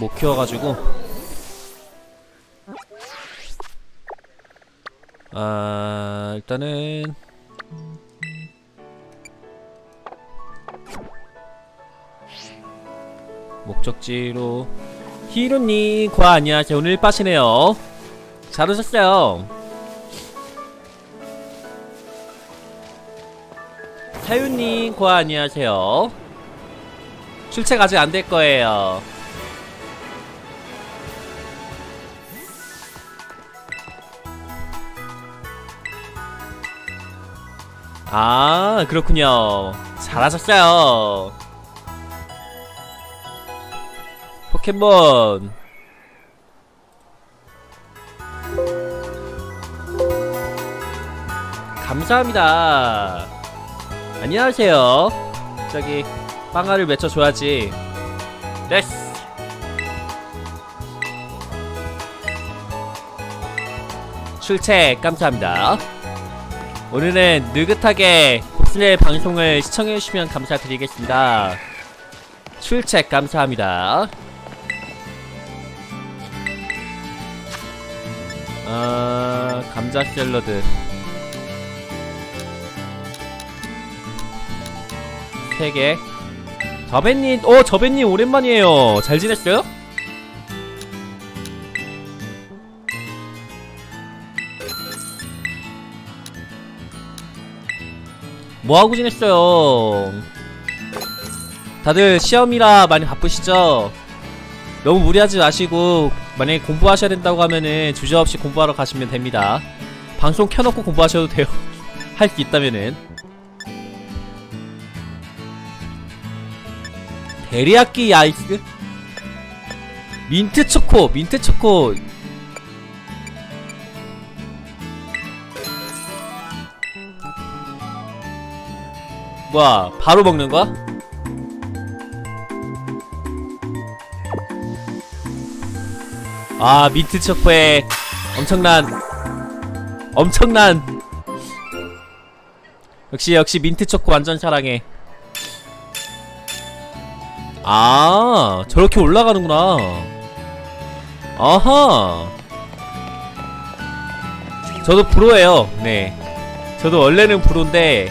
못 키워가지고. 아 일단은. 목적지로. 히로님 과 안녕하세요. 오늘 빠시네요. 잘 오셨어요? 사유님 과 안녕하세요. 출첵 아직 안 될 거예요 아 그렇군요. 잘하셨어요. 포켓몬. 감사합니다. 안녕하세요. 저기 빵화를 맺혀줘야지. 됐스 출첵. 감사합니다 오늘은 느긋하게 복순의 방송을 시청해주시면 감사드리겠습니다 출첵 감사합니다 아... 감자 샐러드 세개 저배님, 어, 저배님 오랜만이에요. 잘 지냈어요? 뭐하고 지냈어요? 다들 시험이라 많이 바쁘시죠? 너무 무리하지 마시고 만약에 공부하셔야 된다고 하면은 주저없이 공부하러 가시면 됩니다. 방송 켜놓고 공부하셔도 돼요. 할수 있다면은. 데리야끼 아이스? 민트 초코, 민트 초코. 뭐야, 바로 먹는 거야? 아, 민트 초코에 엄청난, 엄청난. 역시, 역시 민트 초코 완전 사랑해. 아 저렇게 올라가는구나 아하 저도 프로예요 네 저도 원래는 프로인데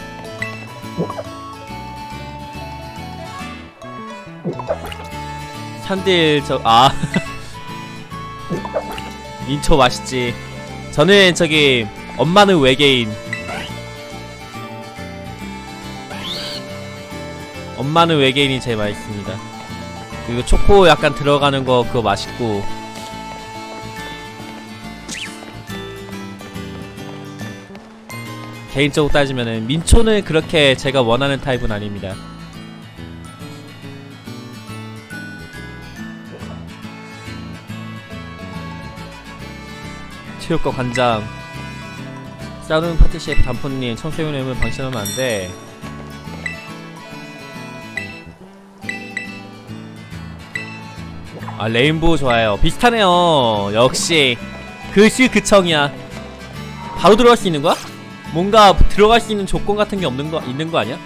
산딜 저아. 민초 맛있지. 저는 저기 엄마는 외계인. 엄마는 외계인이 제일 맛있습니다. 그리고 초코 약간 들어가는 거 그거 맛있고. 개인적으로 따지면은 민초는 그렇게 제가 원하는 타입은 아닙니다 체육과 관장. 싸우는 파티 셰프 단포님 청소년 의물 방치하면 안돼. 아 레인보우 좋아요. 비슷하네요. 역시. 그실그청이야. 바로 들어갈 수 있는 거야? 뭔가 들어갈 수 있는 조건 같은 게 없는 거 있는 거 아니야?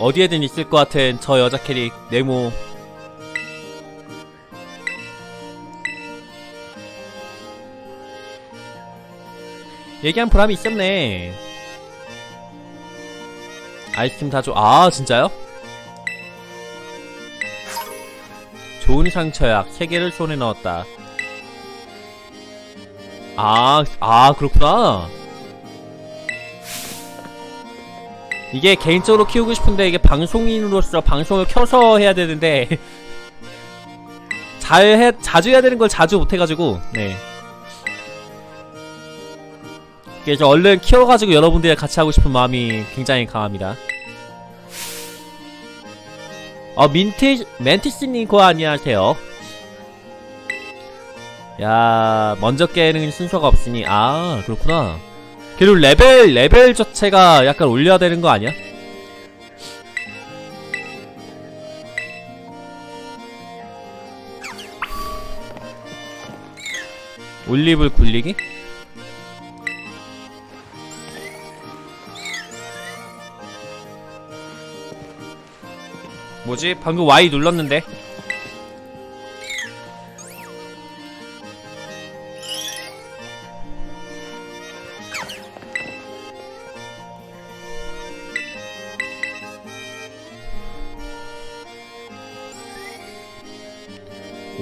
어디에든 있을 것 같은 저 여자 캐릭 네모 얘기한 보람이 있었네 아이템 다 줘. 아, 진짜요? 좋은 상처약 3개를 손에 넣었다. 아, 아, 그렇구나. 이게 개인적으로 키우고 싶은데 이게 방송인으로서 방송을 켜서 해야 되는데 잘 해, 자주 해야 되는 걸 자주 못해가지고 네 그래서 얼른 키워가지고 여러분들이랑 같이 하고 싶은 마음이 굉장히 강합니다 어 민티 멘티스님 고 안녕하세요 야 먼저 깨는 순서가 없으니 아 그렇구나 그리고 레벨 레벨 자체가 약간 올려야 되는 거 아니야? 올리브 굴리기? 뭐지? 방금 Y 눌렀는데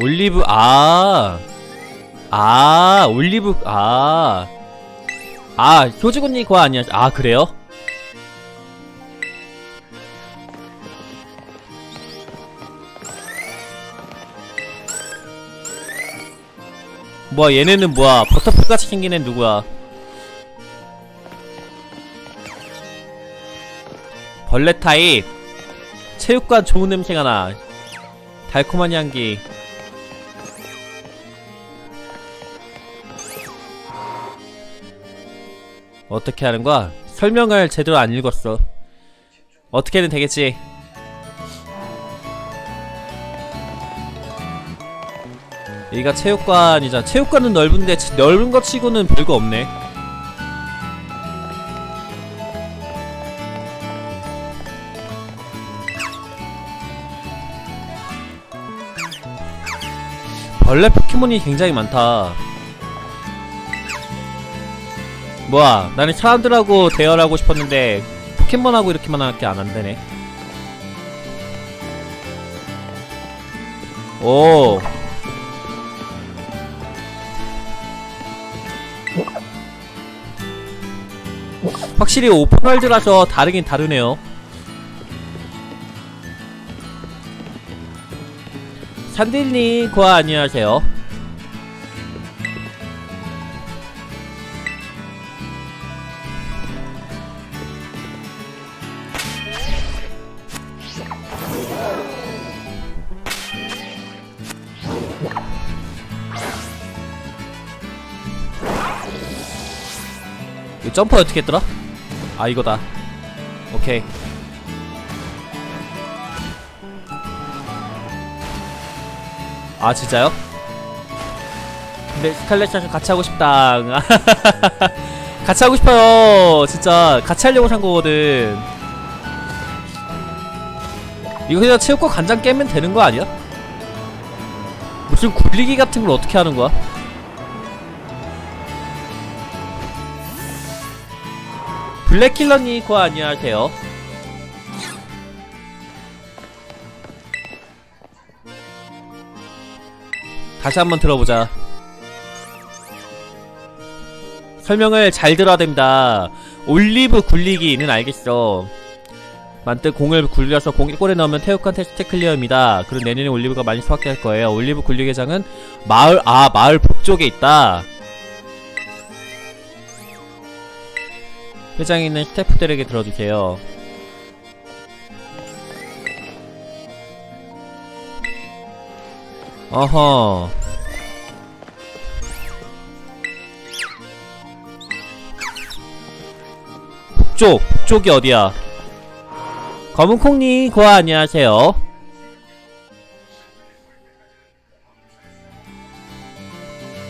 올리브 아. 아, 올리브 아. 아, 효지군님 그거 아니야. 아, 그래요? 뭐야 얘네는 뭐야? 버터풀같이 생긴 애 누구야? 벌레 타입. 체육관 좋은 냄새가 나. 달콤한 향기. 어떻게 하는 거야? 설명을 제대로 안 읽었어. 어떻게든 되겠지 여기가 체육관이잖아 체육관은 넓은데 치- 넓은 것 치고는 별거 없네. 벌레 포켓몬이 굉장히 많다. 뭐야 나는 사람들하고 대화하고 싶었는데 포켓몬하고 이렇게만 할게 안 안되네. 오 확실히 오픈월드라서 다르긴 다르네요. 산딜님 고아 안녕하세요 이 점프 어떻게 했더라? 아 이거다 오케이 아 진짜요? 근데 스칼렛샷을 같이 하고 싶다 같이 하고 싶어요 진짜 같이 하려고 산 거거든 이거 그냥 체육관 간장 깨면 되는 거 아니야? 무슨 굴리기 같은 걸 어떻게 하는 거야? 블랙킬러님 고 안녕하세요. 다시 한번 들어보자. 설명을 잘 들어야 됩니다. 올리브 굴리기는 알겠어. 만뜻 공을 굴려서 공 1골에 넣으면 체육관 테스트 클리어입니다. 그럼 내년에 올리브가 많이 수확될 거예요. 올리브 굴리기장은 마을 아 마을 북쪽에 있다 회장에 있는 스태프들에게 들어주세요. 어허. 북쪽, 북쪽이 어디야? 검은콩님, 고아 안녕하세요.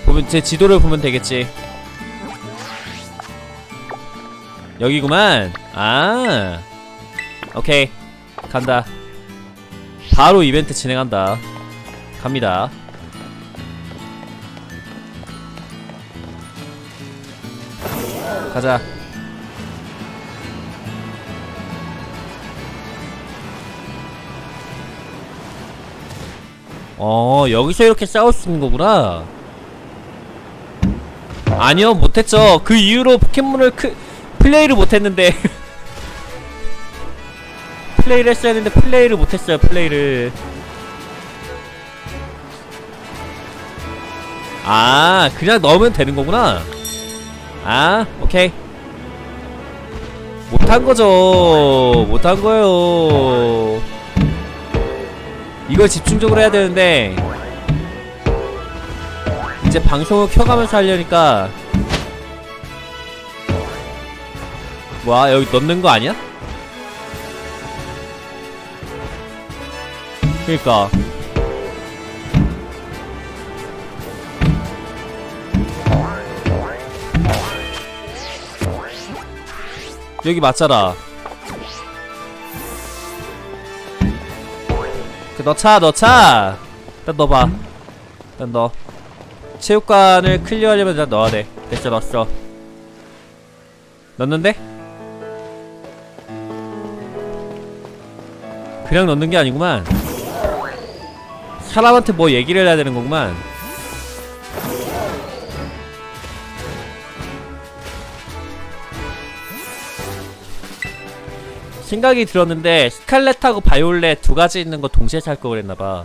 보면 제 지도를 보면 되겠지. 여기구만. 아. 오케이. 간다. 바로 이벤트 진행한다. 갑니다. 가자. 어 여기서 이렇게 싸울 수 있는 거구나. 아니요 못했죠. 그 이후로 포켓몬을 크, 플레이를 못했는데. 플레이를 했어야 했는데 플레이를 못했어요 플레이를. 아 그냥 넣으면 되는 거구나. 아 오케이. 못한 거죠. 못한 거예요. 이걸 집중적으로 해야 되는데. 이제 방송을 켜가면서 하려니까 뭐야 여기 넣는 거 아니야? 그니까. 여기 맞잖아 그 넣자 넣자 일단 넣어봐. 일단 넣어. 체육관을 클리어하려면 일단 넣어야 돼. 됐어 넣었어. 넣었는데? 그냥 넣는 게 아니구만. 사람한테 뭐 얘기를 해야 되는 거구만. 생각이 들었는데 스칼렛하고 바이올렛 두 가지 있는 거 동시에 살거 그랬나봐.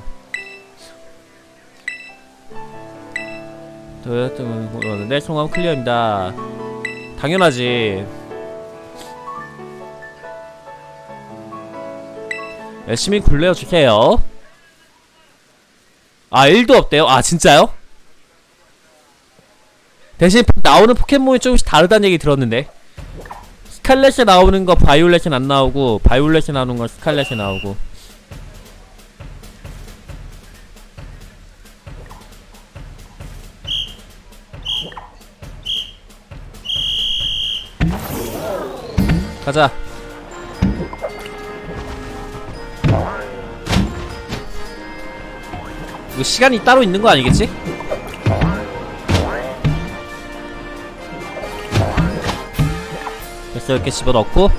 그러는데 성함 클리어입니다. 당연하지 열심히 굴려주세요 아 1도 없대요? 아 진짜요? 대신 나오는 포켓몬이 조금씩 다르다는 얘기 들었는데 스칼렛에 나오는 거 바이올렛은 안 나오고 바이올렛에 나오는 건 스칼렛에 나오고 가자 이거 시간이 따로 있는 거 아니겠지? 됐어 이렇게 집어넣고.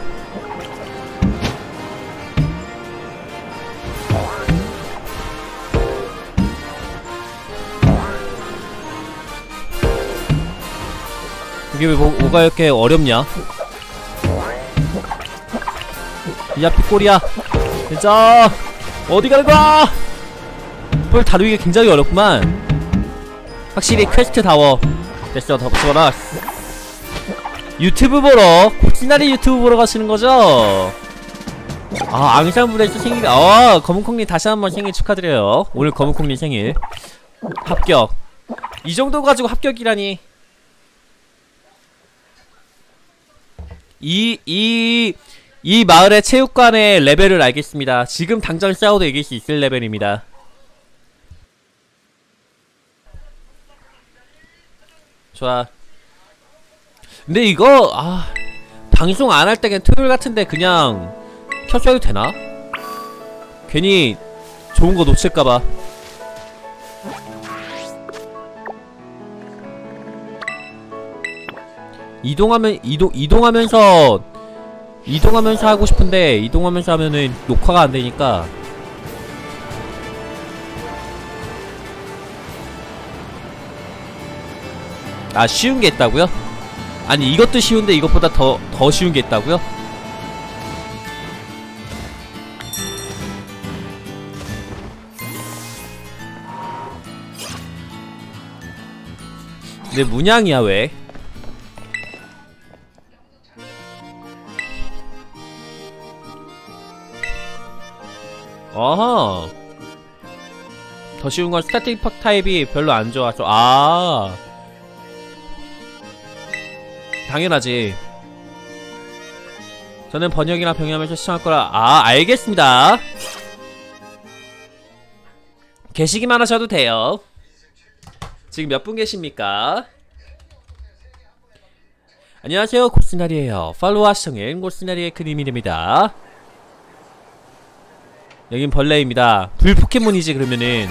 이게 왜 뭐, 뭐가 이렇게 어렵냐? 이 앞이 골이야. 진짜 어디 가는 거야 볼 다루기가 굉장히 어렵구만. 확실히 quest다워. 됐어 더 붙여라. 유튜브 보러 고치나리 유튜브 보러 가시는 거죠? 아 앙상블에서 생일 아 검은콩님 다시 한번 생일 축하드려요. 오늘 검은콩님 생일. 합격. 이 정도 가지고 합격이라니. 이, 이, 이 마을의 체육관의 레벨을 알겠습니다. 지금 당장 싸워도 이길 수 있을 레벨입니다. 좋아. 근데 이거, 아, 방송 안 할 때 그냥 토요일 같은데 그냥 켜줘도 되나? 괜히 좋은 거 놓칠까봐. 이동하면 이동 이동하면서 이동하면서 하고 싶은데 이동하면서 하면은 녹화가 안 되니까 아 쉬운 게 있다고요? 아니 이것도 쉬운데 이것보다 더 더 쉬운 게 있다고요? 근데 문양이야 왜? 어허 더 쉬운 건 스타틱 팍 타입이 별로 안 좋아서 아 당연하지. 저는 번역이나 병행하면서 시청할 거라 아 알겠습니다. 계시기만 하셔도 돼요. 지금 몇 분 계십니까? 안녕하세요. 고스나리에요. 팔로우 시청인 고스나리의 크림이됩니다. 여긴 벌레입니다. 불 포켓몬이지 그러면은.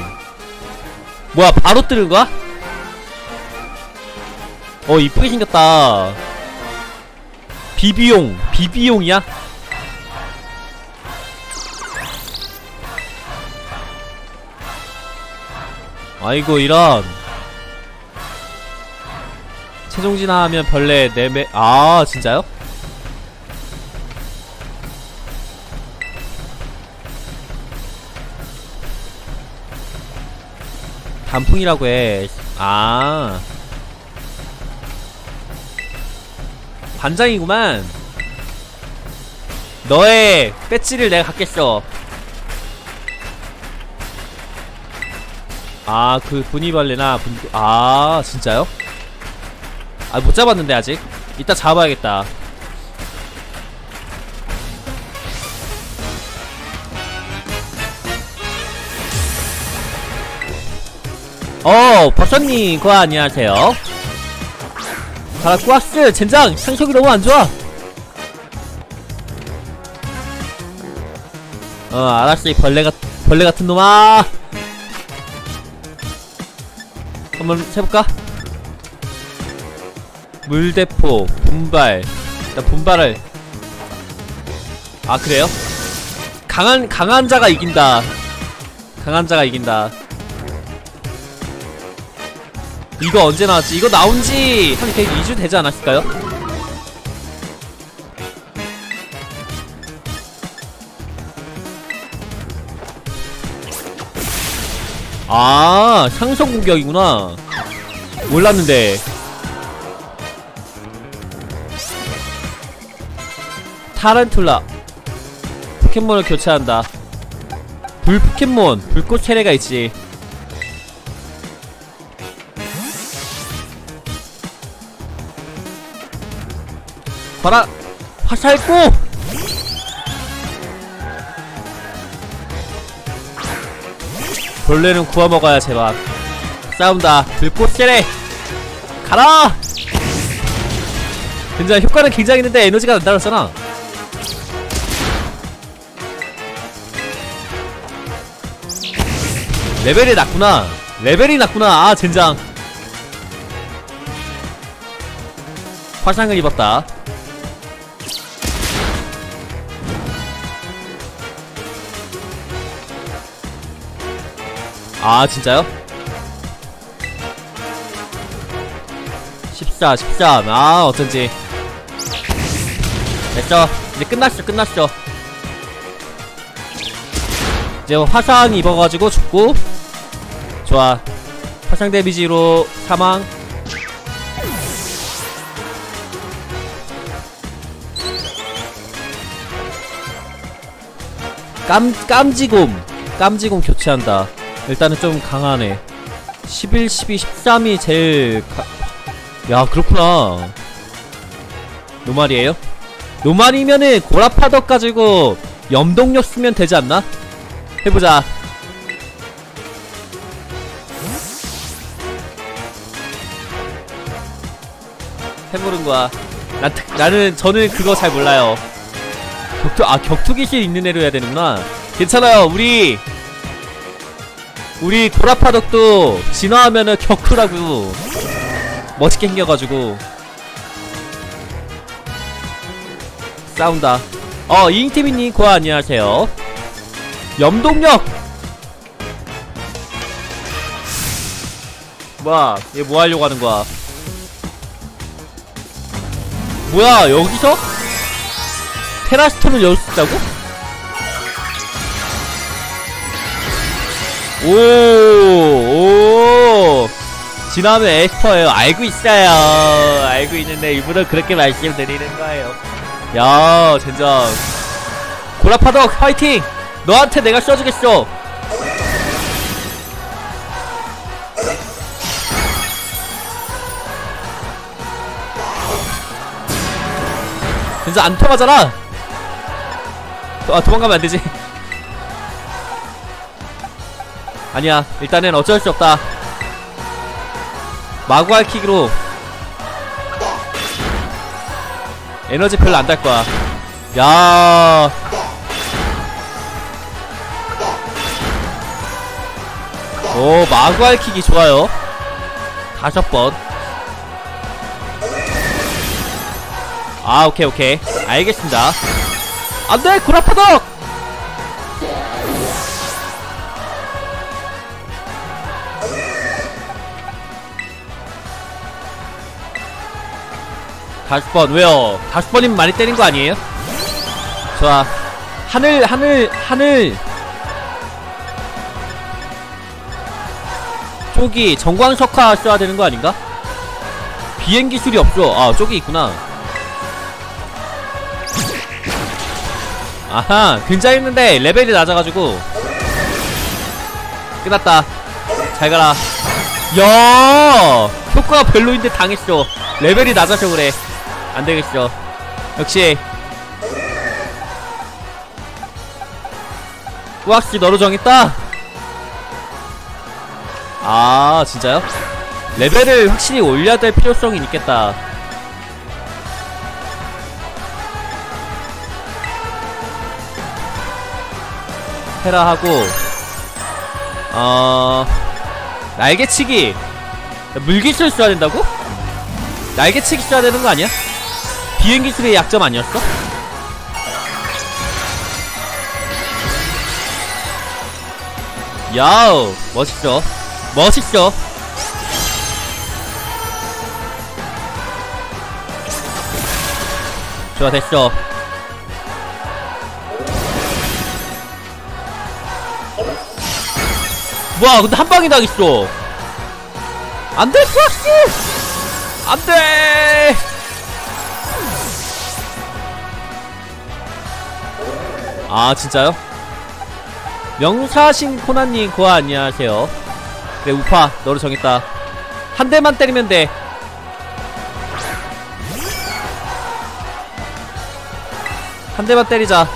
뭐야 바로 뜨는 거야? 어 이쁘게 생겼다 비비용 비비용이야? 아이고 이런 최종 진화하면 벌레 4매 아 진짜요? 단풍이라고 해. 아. 반장이구만. 너의 배지를 내가 갖겠어. 아, 그 분이벌레나 분, 아, 진짜요? 아, 못 잡았는데, 아직. 이따 잡아야겠다. 어, 버섯님, 과 안녕하세요. 자, 꾸악스, 젠장! 상속이 너무 안 좋아! 어, 알았어. 이 벌레가, 벌레 같은 놈아 한번 해볼까? 물대포 분발 일단 분발을 아 그래요? 강한 강한 자가 이긴다 강한 자가 이긴다 이거 언제 나왔지? 이거 나온지 한 2주 되지 않았을까요? 아 상성 공격이구나. 몰랐는데. 타란툴라. 포켓몬을 교체한다. 불 포켓몬 불꽃 체레가 있지 봐라. 화살고 벌레는 구워 먹어야 제맛. 싸운다. 불꽃 체레 가라! 굉장히 효과는 굉장히 있는데 에너지가 안 달았잖아. 레벨이 낮구나. 레벨이 낮구나. 아 젠장. 화상을 입었다 아 진짜요? 14 13 아 어쩐지. 됐어 이제 끝났어 끝났어 이제 화상 입어가지고 죽고. 좋아. 화상 데미지로 사망. 깜, 깜지곰. 깜지곰 교체한다 일단은 좀 강하네. 11, 12, 13이 제일 가... 야 그렇구나. 노말이에요? 노말이면은 고라파덕 가지고 염동력 쓰면 되지 않나? 해보자. 해보는 거야. 나, 나는 저는 그거 잘 몰라요. 격투 아 격투기실 있는 애로 해야 되는구나. 괜찮아요. 우리 우리 고라파덕도 진화하면은 격투라고 멋있게 생겨가지고. 싸운다. 어 이잉티비님 고아 안녕하세요. 염동력 뭐야 얘 뭐 하려고 하는 거야? 뭐야 여기서? 테라스톤을 열수 있다고? 오, 오. 지나면 에스퍼예요. 알고 있어요. 알고 있는데 일부러 그렇게 말씀드리는 거예요. 야, 젠장. 고라파덕 파이팅! 너한테 내가 써주겠어. 진짜 안 통하잖아. 아 도망가면 안 되지. 아니야 일단은 어쩔 수 없다 마구할 킥으로 에너지 별로 안 달 거야 야 오, 마구할 킥이 좋아요. 다섯 번. 아, 오케이, 오케이. 알겠습니다. 안 돼! 구라파덕! 다섯 번, 왜요? 다섯 번이면 많이 때린 거 아니에요? 좋아. 하늘, 하늘, 하늘. 쪽이 정광석화 써야 되는 거 아닌가? 비행 기술이 없어. 아, 쪽이 있구나. 아하, 있는데 레벨이 낮아가지고 끝났다. 잘 가라. 야, 효과가 별로인데 당했어. 레벨이 낮아서 그래. 안 되겠어. 역시 꾸악씨 너로 정했다. 아 진짜요? 레벨을 확실히 올려야 될 필요성이 있겠다 테라 하고 어 날개치기 물기술 써야 된다고? 날개치기 써야 되는 거 아니야? 비행기술의 약점 아니었어? 야우 멋있어. 멋있어. 좋아 됐어. 뭐야 근데 한 방에 당했어. 안돼 플락스! 안돼 아 진짜요? 명사신 코나님 고아 안녕하세요. 그래 우파 너를 정했다. 한 대만 때리면 돼. 한 대만 때리자.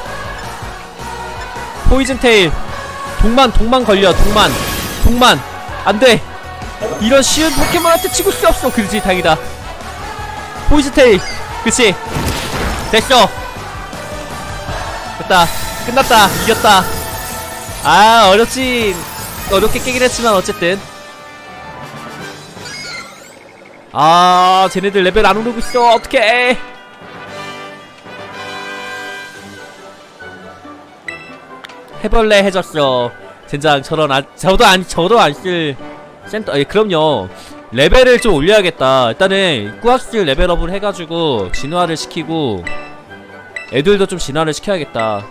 포이즌 테일. 동만 동만 걸려 동만. 동만. 안돼. 이런 쉬운 포켓몬한테 치고 수 없어. 그렇지 다행이다. 포이즌 테일. 그치? 됐어 됐다. 끝났다. 이겼다. 아 어렵지. 어렵게 깨긴 했지만 어쨌든. 아 쟤네들 레벨 안 오르고 있어. 어떡해. 해벌레 해졌어. 젠장 저런 안 저도 안 저도 안 쓸 센터 예 그럼요. 레벨을 좀 올려야겠다. 일단은 꾸악스 level up을 해가지고 진화를 시키고 애들도 좀 진화를 시켜야겠다.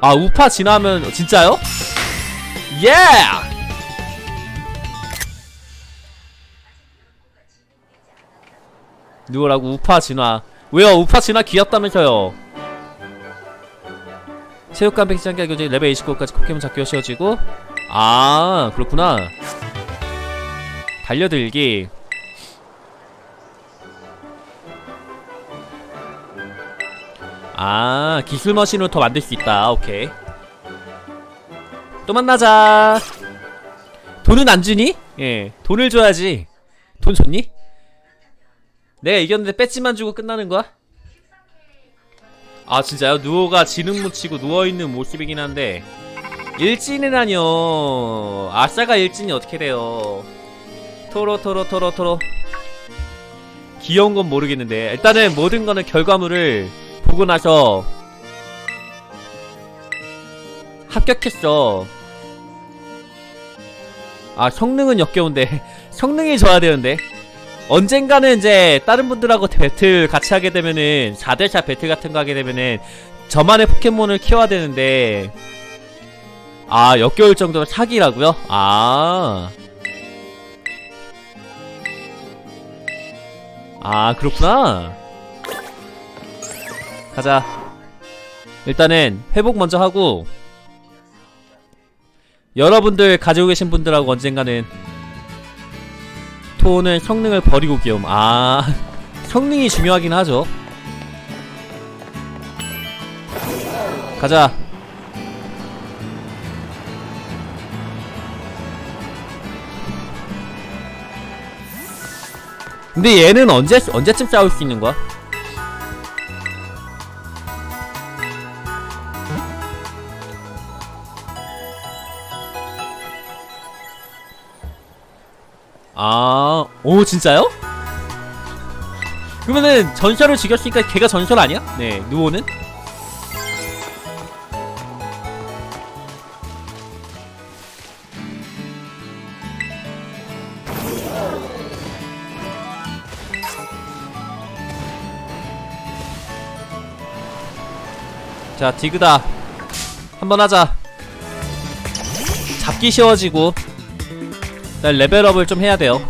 아 우파 진화하면 진짜요? 예! 누구라고? 우파 진화. 왜요? 우파 진화 귀엽다면서요? 체육관 백지장기 교재 레벨 29까지 포켓몬 잡기가 쉬워지고. 아 그렇구나. 달려들기 아 기술 머신으로 더 만들 수 있다. 오케이. 또 만나자. 돈은 안 주니? 예 돈을 줘야지. 돈 줬니? 내가 이겼는데 배지만 주고 끝나는 거야? 아 진짜요? 누워가 지능 묻히고 누워있는 모습이긴 한데. 일진이라뇨. 아싸가 일진이 어떻게 돼요? 토로 토로 토로 토로. 귀여운 건 모르겠는데. 일단은 모든 거는 결과물을 보고 나서 합격했어 아 성능은 역겨운데 성능이 좋아야 되는데 언젠가는 이제 다른 분들하고 배틀 같이 하게 되면은 4대4 배틀 같은 거 하게 되면은 저만의 포켓몬을 키워야 되는데 아 역겨울 정도면 사기라고요? 아. 아 그렇구나 가자. 일단은 회복 먼저 하고 여러분들 가지고 계신 분들하고 언젠가는 토는 성능을 버리고 귀여움 아 성능이 중요하긴 하죠. 가자. 근데 얘는 언제 언제쯤 싸울 수 있는 거야? 오 진짜요? 그러면은 전설을 죽였으니까 걔가 전설 아니야? 네, 누오는? 자, 디그다. 한번 하자. 잡기 쉬워지고 일단 레벨업을 좀 해야 돼요.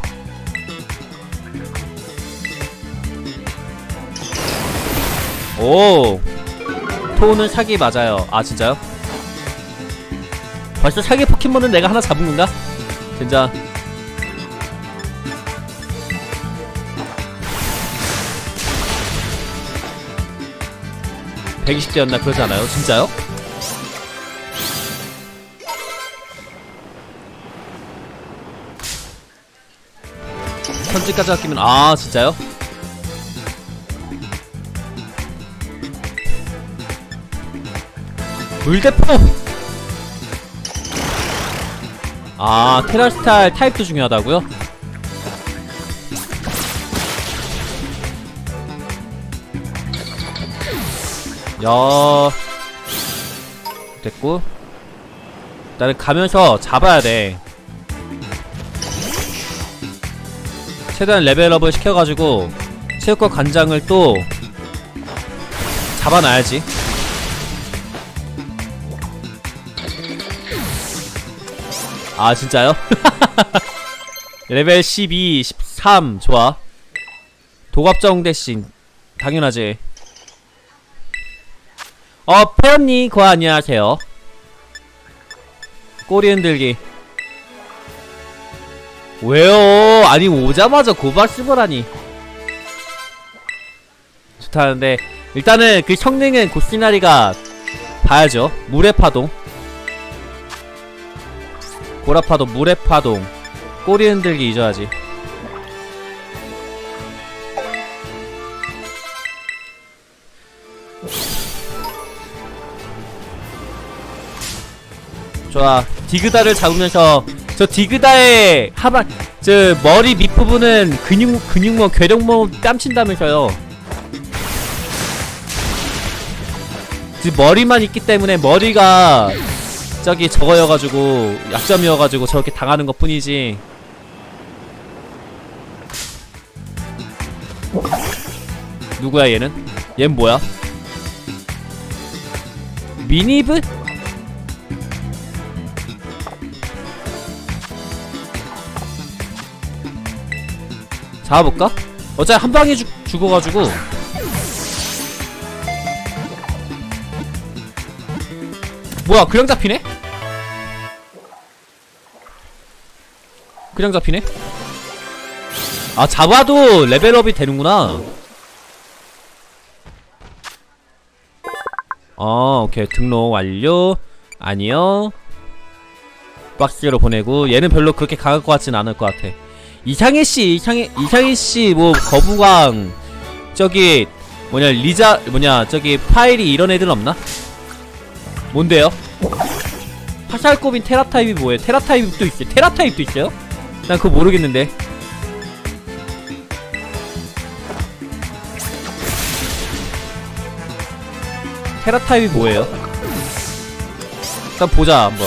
오! 토는 사기 맞아요. 아, 진짜요? 벌써 사기 포켓몬은 내가 하나 잡은 건가? 진짜. (120대였나) 그러지 않아요? 진짜요? 현지까지 아끼면 아 진짜요? 물대포! 아 테라스탈 타입도 중요하다고요? 야. 됐고. 나는 가면서 잡아야 돼. 최대한 레벨업을 시켜가지고 체육관 관장을 또 잡아놔야지 아 진짜요? 레벨 12, 13 좋아. 도갑정 대신 당연하지. 어 페언니 고 안녕하세요. 꼬리 흔들기. 왜요? 아니 오자마자 고바스버라니. 좋다는데 일단은 그 성능은 고시나리가 봐야죠. 물의 파동 고라파동 물의 파동 꼬리 흔들기 잊어야지. 좋아. 디그다를 잡으면서 저 디그다의 하반 저 머리 밑부분은 근육 근육모 괴력모 뺨친다면서요. 그 머리만 있기 때문에 머리가 저기 저거여가지고 약점이어가지고 저렇게 당하는 것 뿐이지 누구야 얘는? 얜 뭐야? 미니브? 잡아볼까? 어차피 한 방에 죽, 죽어가지고 뭐야 그냥 잡히네? 그냥 잡히네? 아 잡아도 레벨업이 되는구나. 어 오케이. 등록 완료. 아니요. 박스로 보내고. 얘는 별로 그렇게 강할 것 같진 않을 것 같아. 이상해씨 이상해 이상해씨 뭐 거부광. 저기 뭐냐 리자 뭐냐 저기 파일이 이런 애들 없나? 뭔데요? 화살꼽인 테라타입이 뭐예요? 테라타입도 있어요? 테라타입도 있어요? 난 그거 모르겠는데 테라타입이 뭐예요? 일단 보자 한번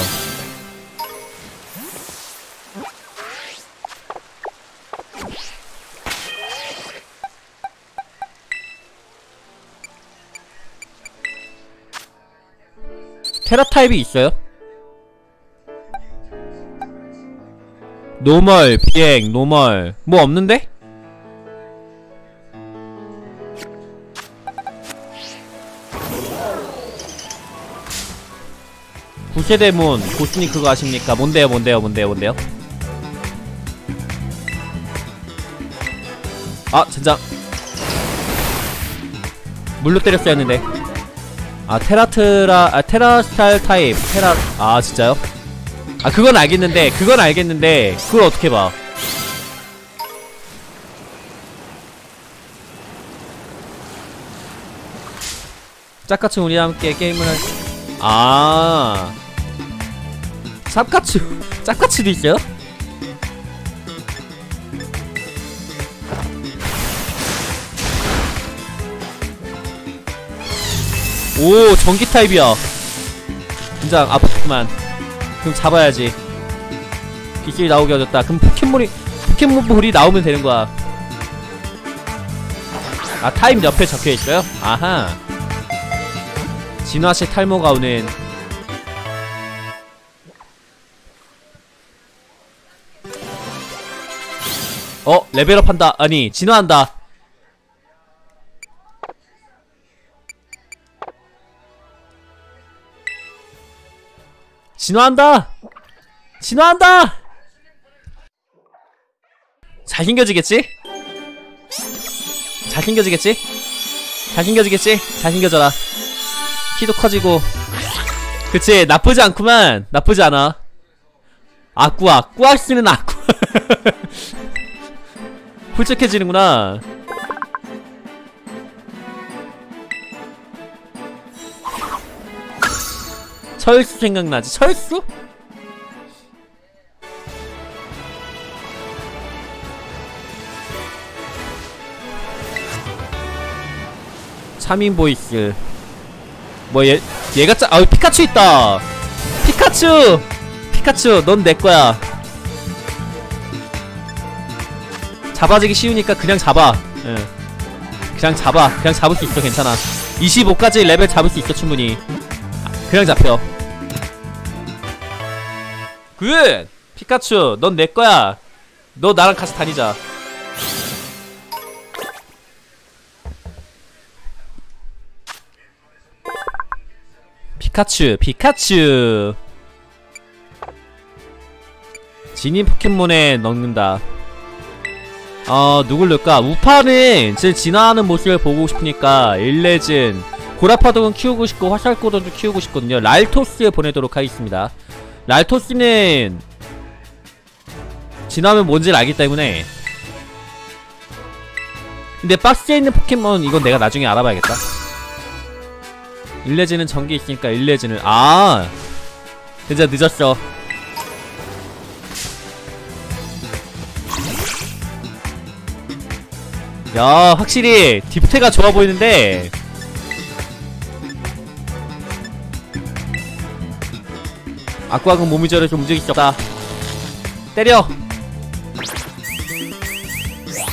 테라 타입이 있어요? 노멀, 비행, 노멀 뭐 없는데? 구세대문 고스니 그거 아십니까? 뭔데요 뭔데요 뭔데요 뭔데요? 아 젠장 물로 때렸어야 했는데 아 테라트라 아 테라스타일 타입 테라 아 진짜요? 아 그건 알겠는데 그건 알겠는데 그걸 어떻게 봐 짝같이 우리와 함께 게임을 할... 아 짝같이 짝같이도 있어요? 오 전기 타입이야. 진짜 아프구만. 그럼 잡아야지. 기술이 나오게 해줬다. 그럼 포켓몬이 포켓몬볼이 나오면 되는 거야. 아 타입 옆에 적혀있어요? 아하. 진화시 탈모가 오는. 어 level up 한다. 아니 진화한다 진화한다! 진화한다! 잘생겨지겠지? 잘생겨지겠지? 잘생겨지겠지? 잘생겨져라 키도 커지고 그치 나쁘지 않구만 나쁘지 않아 아꾸아 꾸악스는 아꾸 훌쩍해지는구나 철수 생각나지? 철수? 참인 voice. 뭐 얘, 얘가 짜, 아 피카츄 있다! 피카츄! 피카츄 넌 내거야. 잡아지기 쉬우니까 그냥 잡아. 응. 그냥 잡아. 그냥 잡을 수 있어 괜찮아. 25까지 레벨 잡을 수 있어 충분히. 그냥 잡혀. good 피카츄 넌 내 거야. 너 나랑 같이 다니자. 피카츄 피카츄. 지닌 포켓몬에 넣는다. 어 누굴 넣을까? 우파는 제 진화하는 모습을 보고 싶으니까 일레진. 고라파독은 키우고 싶고 화살코도도 키우고 싶거든요. 랄토스 보내도록 하겠습니다 랄토스는 진화하면 뭔지를 알기 때문에. 근데 박스에 있는 포켓몬 이건 내가 나중에 알아봐야겠다. 일레진은 전기 있으니까 일레진을 아! 진짜 늦었어. 야 확실히 디프테가 좋아 보이는데 아쿠아군 몸이 좀 움직일 수 없다 때려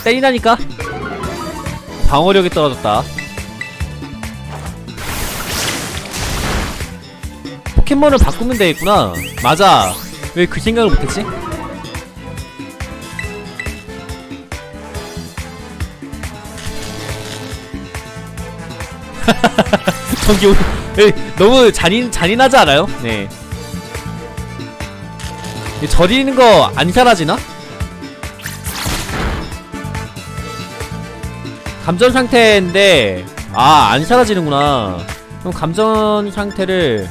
때리다니까 방어력이 떨어졌다 포켓몬을 바꾸면 되겠구나 맞아 왜 그 생각을 못했지? 전기 너무 잔인 잔인하지 않아요? 네. 저리는 거 안 사라지나? 감전 상태인데 아 안 사라지는구나. 그럼 감전 상태를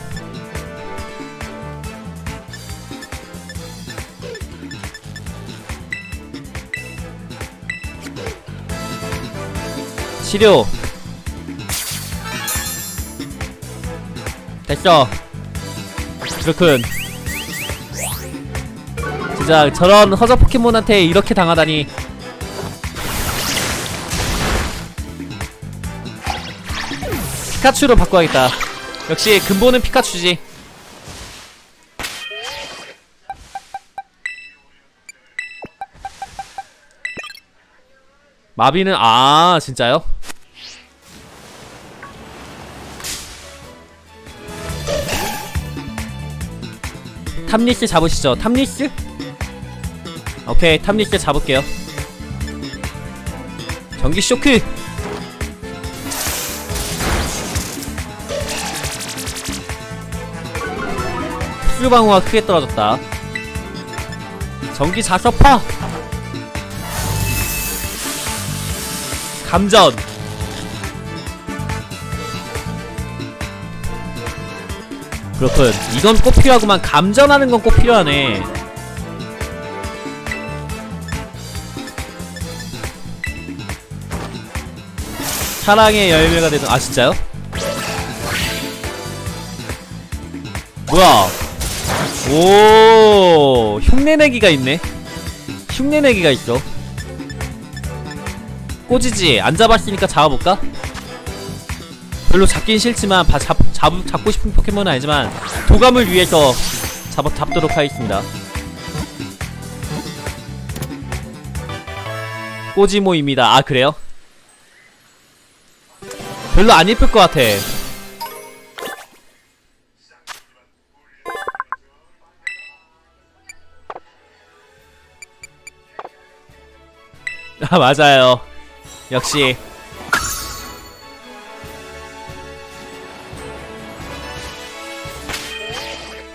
치료 됐어 그렇군 진짜 저런 허접 포켓몬한테 이렇게 당하다니 피카츄로 바꿔야겠다 역시 근본은 피카츄지 마비는 아 진짜요? 탐리스 잡으시죠 탐리스? 오케이 탐리스 잡을게요. 전기 쇼크! 수방어가 크게 떨어졌다. 전기 자석파! 감전! 그렇군. 이건 꼭 필요하구만. 감전하는 건 꼭 필요하네 사랑의 열매가 되는 아 진짜요? 뭐야 오 흉내내기가 있네 흉내내기가 있어 꼬지지 안 잡았으니까 잡아볼까? 별로 잡긴 싫지만 바, 잡, 잡, 잡고 싶은 포켓몬은 아니지만 도감을 위해서 잡, 잡도록 하겠습니다 꼬지모입니다 아 그래요? 별로 안 이쁠 것 같아. 아 맞아요. 역시.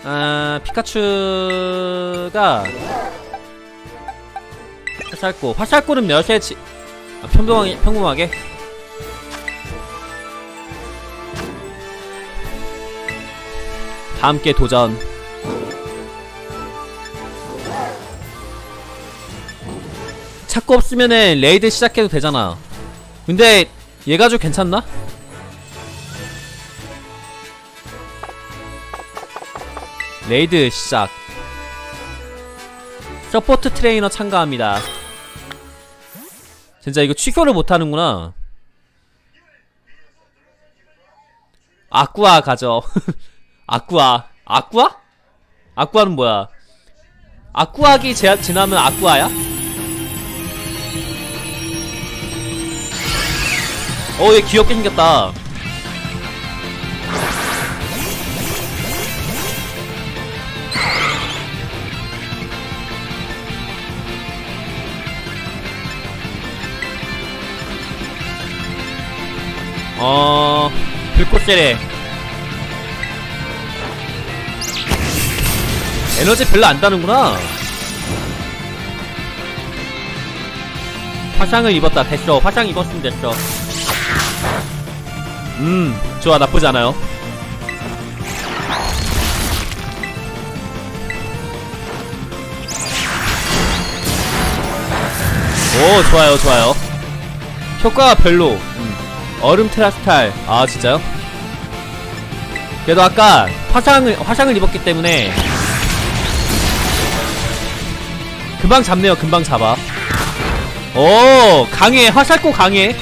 아 피카츄가 화살코 화살코는 몇에 지... 아, 평범하게 평범하게 다 함께 도전. 찾고 없으면은 raid 시작해도 되잖아. 근데 얘가 좀 괜찮나? raid 시작. 서포트 트레이너 참가합니다. 진짜 이거 취소를 못하는구나. 아쿠아 가죠. 아쿠아. 아쿠아? 아쿠아는 뭐야? 아쿠아기 제, 지나면 아쿠아야? 어, 얘 귀엽게 생겼다. 어... 불꽃세례 에너지 별로 안 다는구나. 화상을 입었다. 됐어. 화상 입었으면 됐어. 음 좋아. 나쁘지 않아요. 오 좋아요 좋아요. 효과가 별로. 음. 얼음 테라스탈 아 진짜요? 그래도 아까 화상을 화상을 입었기 때문에 금방 잡네요 금방 잡아. 오 강해 화살코 강해.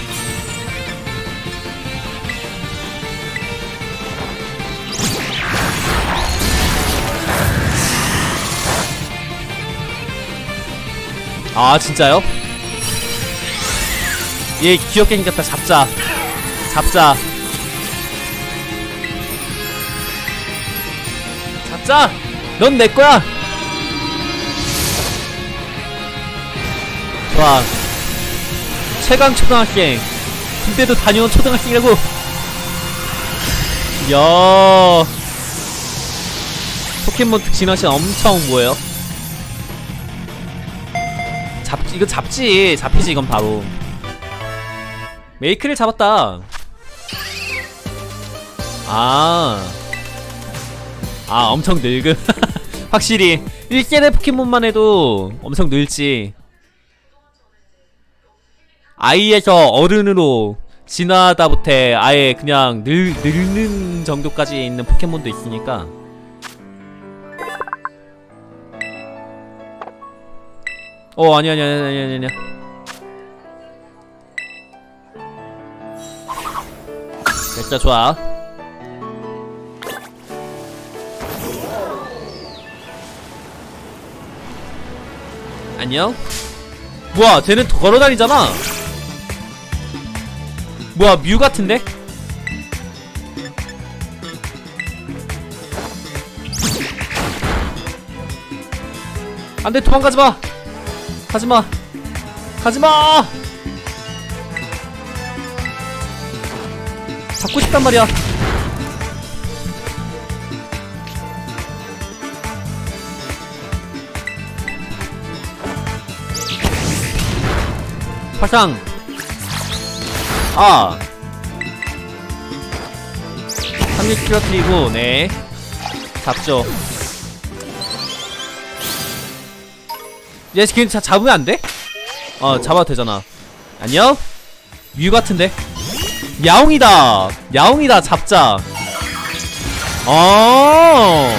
아 진짜요? 얘 귀엽게 생겼다. 잡자. 잡자. 잡자. 넌 내거야 좋아 최강 초등학생 군대도 다녀온 초등학생이라고 야 포켓몬 특징하신 엄청 뭐예요? 잡 이거 잡지 잡히지 이건 바로 메이크를 잡았다 아. 아, 엄청 늙음. 확실히 1세대 포켓몬만 해도 엄청 늙지. 아이에서 어른으로 진화하다부터 아예 그냥 늙, 늙는 정도까지 있는 포켓몬도 있으니까. 어, 아니, 아니, 아니, 아니, 아니, 아니. 됐다, 좋아. 안녕? 뭐야 쟤는 걸어다니잖아 뭐야 뮤 같은데? 안돼 도망가지마. 가지마. 가지마. 잡고 싶단 말이야. 화상 아. 한입 쓰러뜨리고 네. 잡죠. 얘 그냥 자, 잡으면 안 돼? 어 잡아도 되잖아. 안녕? 뮤 같은데? 야옹이다. 야옹이다 잡자. 어.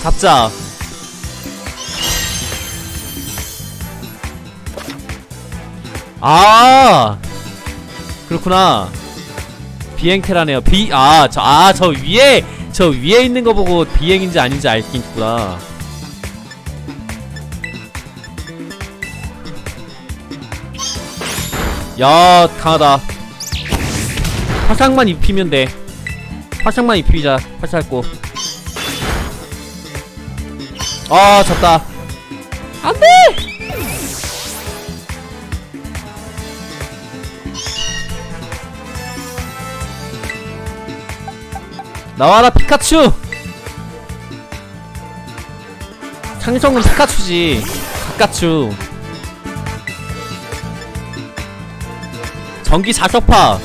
잡자 아! 그렇구나. 비행테라네요. 비 아 저 아 저 위에 저 위에 있는 거 보고 비행인지 아닌지 알수 있구나. 야 강하다. 화상만 입히면 돼. 화상만 입히자. 화살고 아 졌다. 안돼 나와라 피카츄! 상성은 피카츄지. 가까츄. 전기 자석파.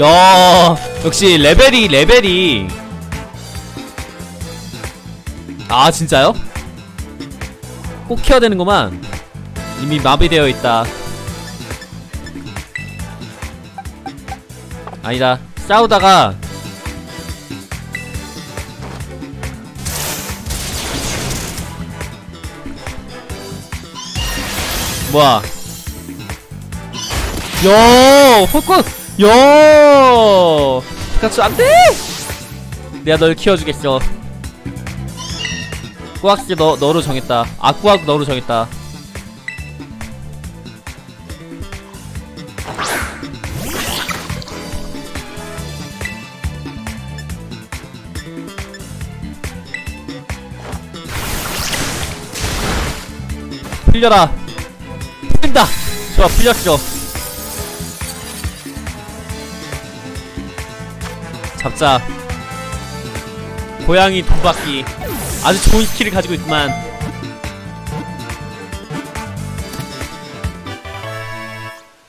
야 역시 레벨이 레벨이. 아 진짜요? 꼭 키워야 되는구만. 이미 마비되어 있다. 아니다 싸우다가 뭐야 야, 헐거, 야, 피카츄 안 돼! 내가 널 키워주겠어. 꾸악씨 너 너로 정했다. 아 꾸악 너로 정했다. 풀려라. 풀린다. 좋아 풀렸어. 잡자. 고양이 돈받기 아주 좋은 스킬을 가지고 있구만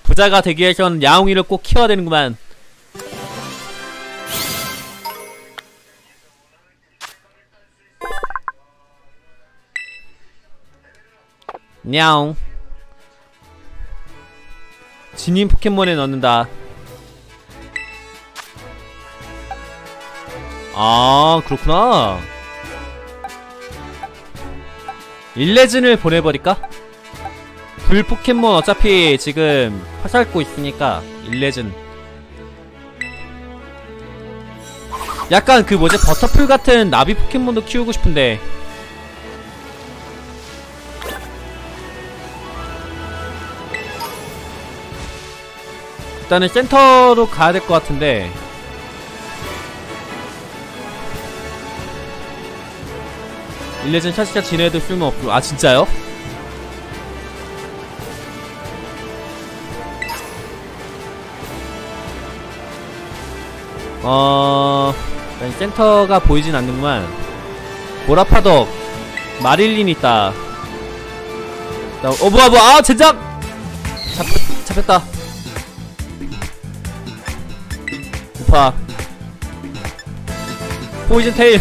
부자가 되기 위해선 야옹이를 꼭 키워야 되는구만 냐옹. 진인 포켓몬에 넣는다. 아 그렇구나. 일레진을 보내버릴까? 불 포켓몬 어차피 지금 화살고 있으니까 일레진. 약간 그 뭐지? 버터풀 같은 나비 포켓몬도 키우고 싶은데 일단은 센터로 가야 될 것 같은데. 일레전 샤시샤 지네도 쓸모없고. 아 진짜요? 어... 일단 센터가 보이진 않는구만. 보라파덕 마릴린 있다. 나, 어 뭐야 뭐야. 아 젠장! 잡, 잡혔다 우파 포이즌 테일.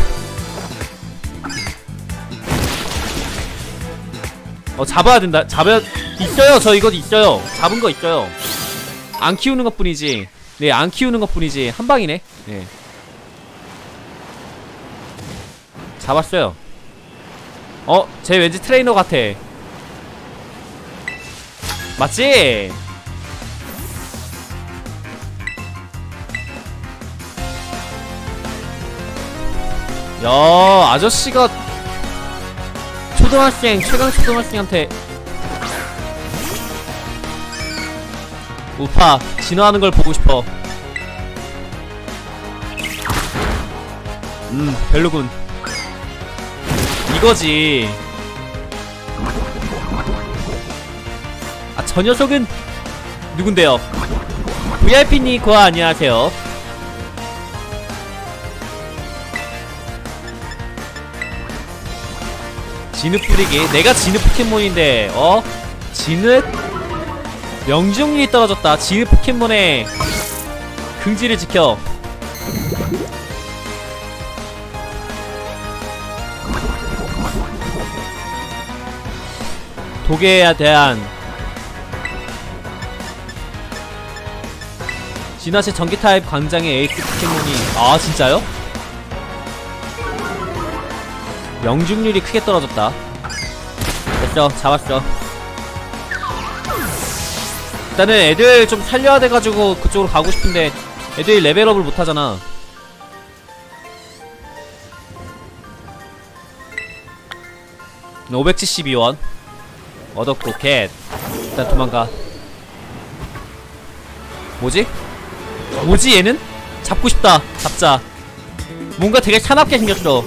어 잡아야 된다. 잡아야 있어요. 저 이거 있어요. 잡은 거 있어요. 안 키우는 것 뿐이지. 네안 키우는 것 뿐이지. 한 방이네. 네. 잡았어요. 어? 쟤 왠지 트레이너 같아. 맞지? 야 아저씨가 초등학생 최강 초등학생한테 우파 진화하는 걸 보고 싶어. 음 별로군. 이거지. 아 저 녀석은 누군데요? VIP님 고아 안녕하세요 진흙 뿌리기 내가 진흙 포켓몬인데 어? 진흙? 명중률이 떨어졌다 진흙 포켓몬의 긍지를 지켜 독에 대한 진화시 전기타입 광장의 에이스 포켓몬이 아 진짜요? 명중률이 크게 떨어졌다. 됐어 잡았어. 일단은 애들 좀 살려야 돼가지고 그쪽으로 가고 싶은데 애들이 레벨업을 못하잖아. 네, 572원. 얻었고 겟. 일단 도망가. 뭐지? 뭐지 얘는? 잡고 싶다 잡자. 뭔가 되게 사납게 생겼어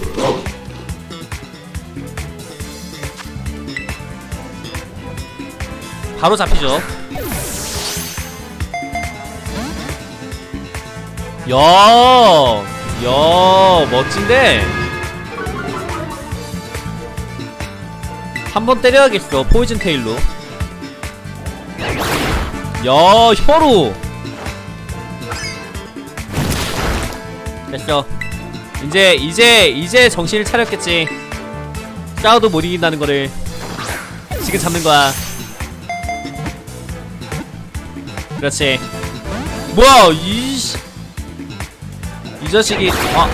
바로 잡히죠 야, 야, 멋진데? 한 번 때려야겠어, 포이즌 테일로. 야, 혀로! 됐어. 이제, 이제, 이제 정신을 차렸겠지. 싸워도 못 이긴다는 거를. 지금 잡는 거야. 그렇지. 뭐야, 이씨. 이 자식이 아.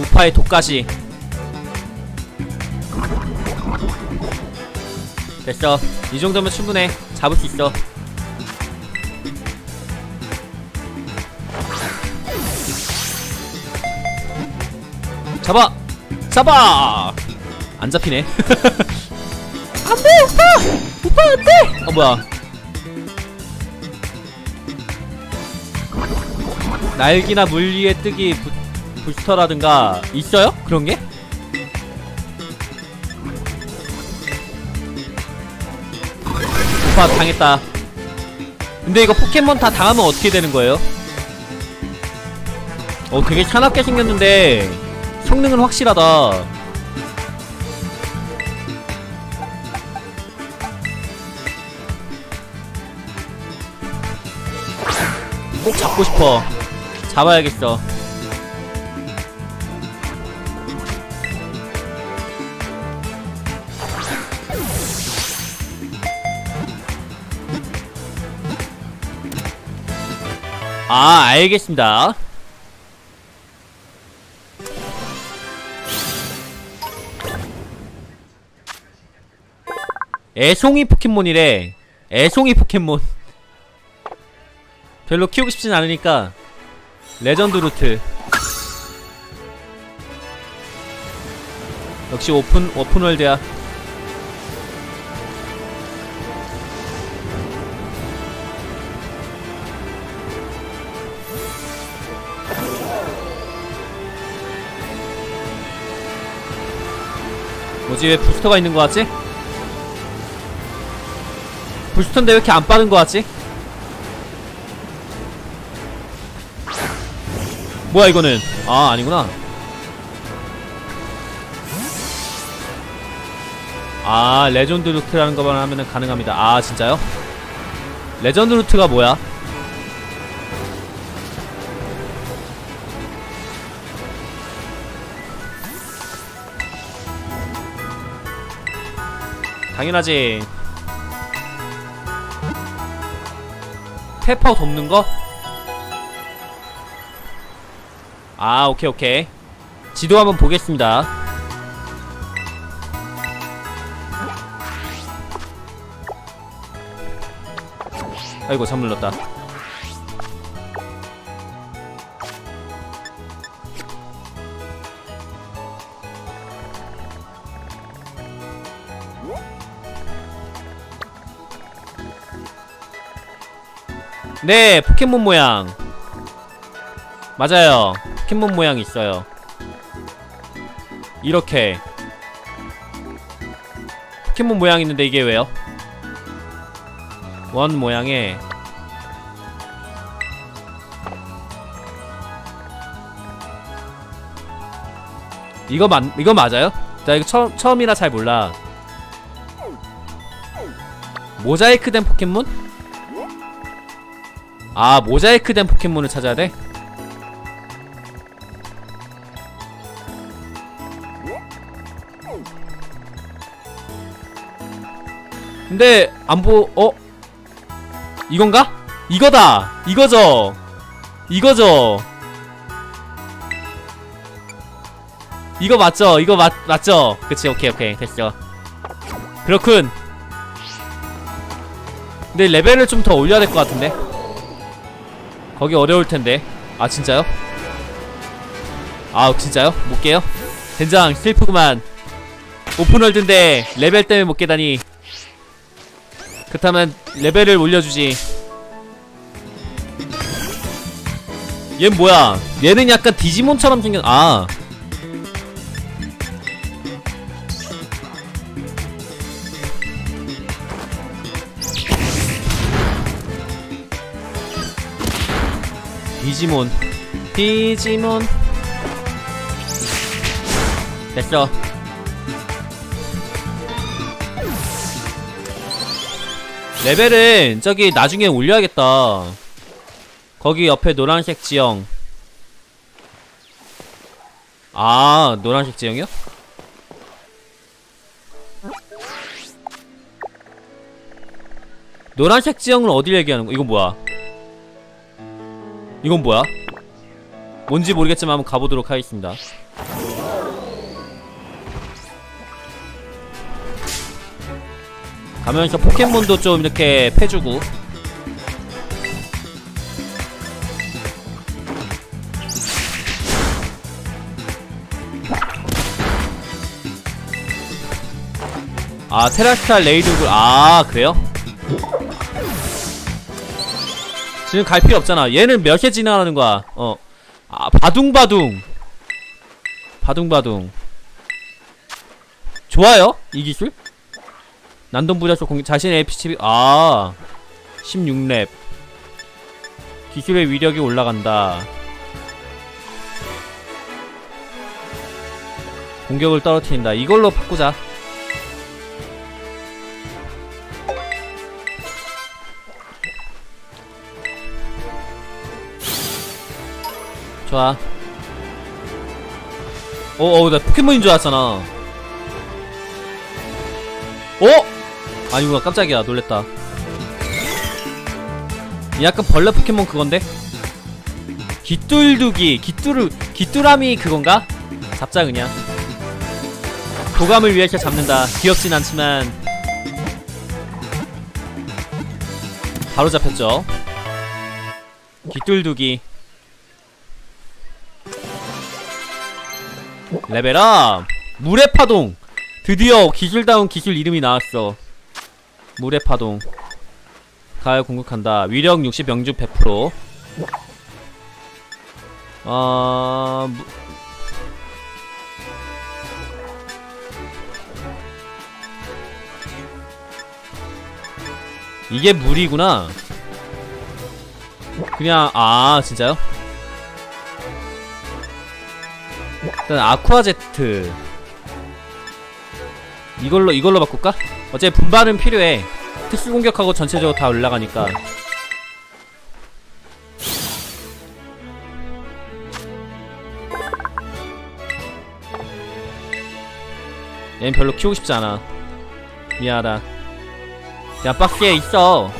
우파의 독가시 됐어. 이 정도면 충분해. 잡을 수 있어. 잡아! 잡아! 안 잡히네 안돼 오빠 오빠 안돼 어 뭐야 날기나 물 위에 뜨기 부, 부스터라든가 있어요? 그런 게? 오빠 당했다 근데 이거 포켓몬 다 당하면 어떻게 되는 거예요? 어 되게 차납게 생겼는데 성능은 확실하다 꼭 잡고 싶어. 잡아야겠어. 아 알겠습니다. 애송이 포켓몬이래. 애송이 포켓몬 별로 키우고 싶진 않으니까 legend route 역시 open open world야 뭐지 왜 부스터가 있는 거 같지? 부스터인데 왜 이렇게 안 빠른 거 같지? 뭐야 이거는 아 아니구나 아 legend route라는 것만 하면은 가능합니다 아 진짜요? legend route가 뭐야? 당연하지 페퍼 돕는 거? 아 오케이 오케이. 지도 한번 보겠습니다. 아이고 잠 눌렀다. 네 포켓몬 모양. 맞아요 포켓몬 모양이 있어요 이렇게 포켓몬 모양 있는데 이게 왜요? 원 모양에 이거 맞 이거 맞아요? 나 이거 처음 처음이라 잘 몰라. 모자이크 된 포켓몬? 아 모자이크 된 포켓몬을 찾아야 돼? 근데 안 보 어? 이건가? 이거다! 이거죠! 이거죠! 이거 맞죠? 이거 맞, 맞죠? 그치 오케이 오케이 됐어 그렇군 근데 레벨을 좀 더 올려야 될 것 같은데 거기 어려울 텐데 아 진짜요? 아 진짜요? 못 깨요? 된장 슬프구만 open world인데 레벨 때문에 못 깨다니 그렇다면 레벨을 올려주지. 얘 뭐야? 얘는 약간 디지몬처럼 생겼 아. 디지몬. 디지몬. 됐어 레벨은 저기 나중에 올려야겠다 거기 옆에 노란색 지형 아 노란색 지형이요? 노란색 지형은 어딜 얘기하는 거? 이건 뭐야? 이건 뭐야? 뭔지 모르겠지만 한번 가보도록 하겠습니다 가면서 포켓몬도 좀 이렇게 패주고. 아 테라스탈 레이드굴 아 그래요? 지금 갈 필요 없잖아. 얘는 몇에 진행하는 거야? 어. 아 바둥바둥. 바둥바둥. 좋아요 이 기술? 난동 부자수 공 자신의 HP 아 16렙. 기술의 위력이 올라간다. 공격을 떨어뜨린다. 이걸로 바꾸자. 좋아. 어어 나 포켓몬인 줄 알았잖아. 어? 아니구나 깜짝이야 놀랬다 약간 벌레 포켓몬 그건데? 깃둘두기 깃두르 깃두라미 그건가? 잡자 그냥 도감을 위해서 잡는다 귀엽진 않지만 바로 잡혔죠 깃둘두기 레벨업! 물의 파동! 드디어 기술다운 기술 이름이 나왔어 물의 파동. 가을 공격한다. 위력 60 명중 100% 어... 무... 이게 물이구나. 그냥 아 진짜요? 일단 아쿠아제트 이걸로 이걸로 바꿀까? 어차피 분발은 필요해. 특수 공격하고 전체적으로 다 올라가니까. 얘는 별로 키우고 싶지 않아. 미안하다. 야 박스에 있어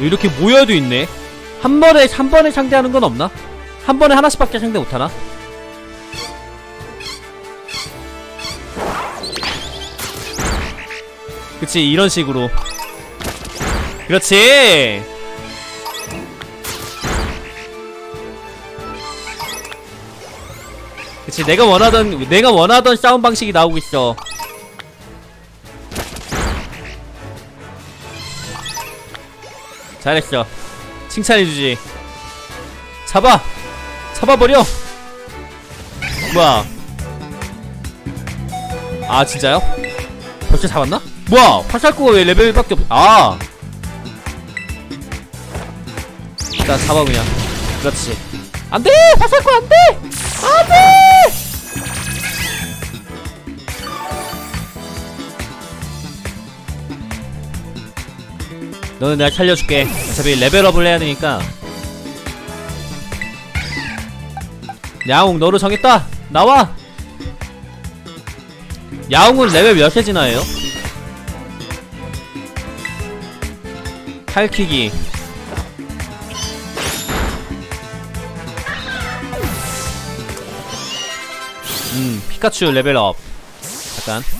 이렇게 모여도 있네 한 번에 한 번에 상대하는 건 없나? 한 번에 하나씩밖에 상대 못하나? 그치 이런 식으로 그렇지 그치 내가 원하던 내가 원하던 싸움 방식이 나오고 있어 잘했어 칭찬해주지 잡아 잡아버려 뭐야 아 진짜요? 벌써 잡았나? 뭐야 화살코가 왜 레벨밖에 없.. 아! 자 잡아 그냥 그렇지 안돼! 화살코 안돼! 안돼! 너는 내가 살려줄게. 어차피 level up을 해야 되니까. 야옹 너를 정했다. 나와. 야옹은 레벨 몇에 진화요? 할퀴기. 음 피카츄 level up. 잠깐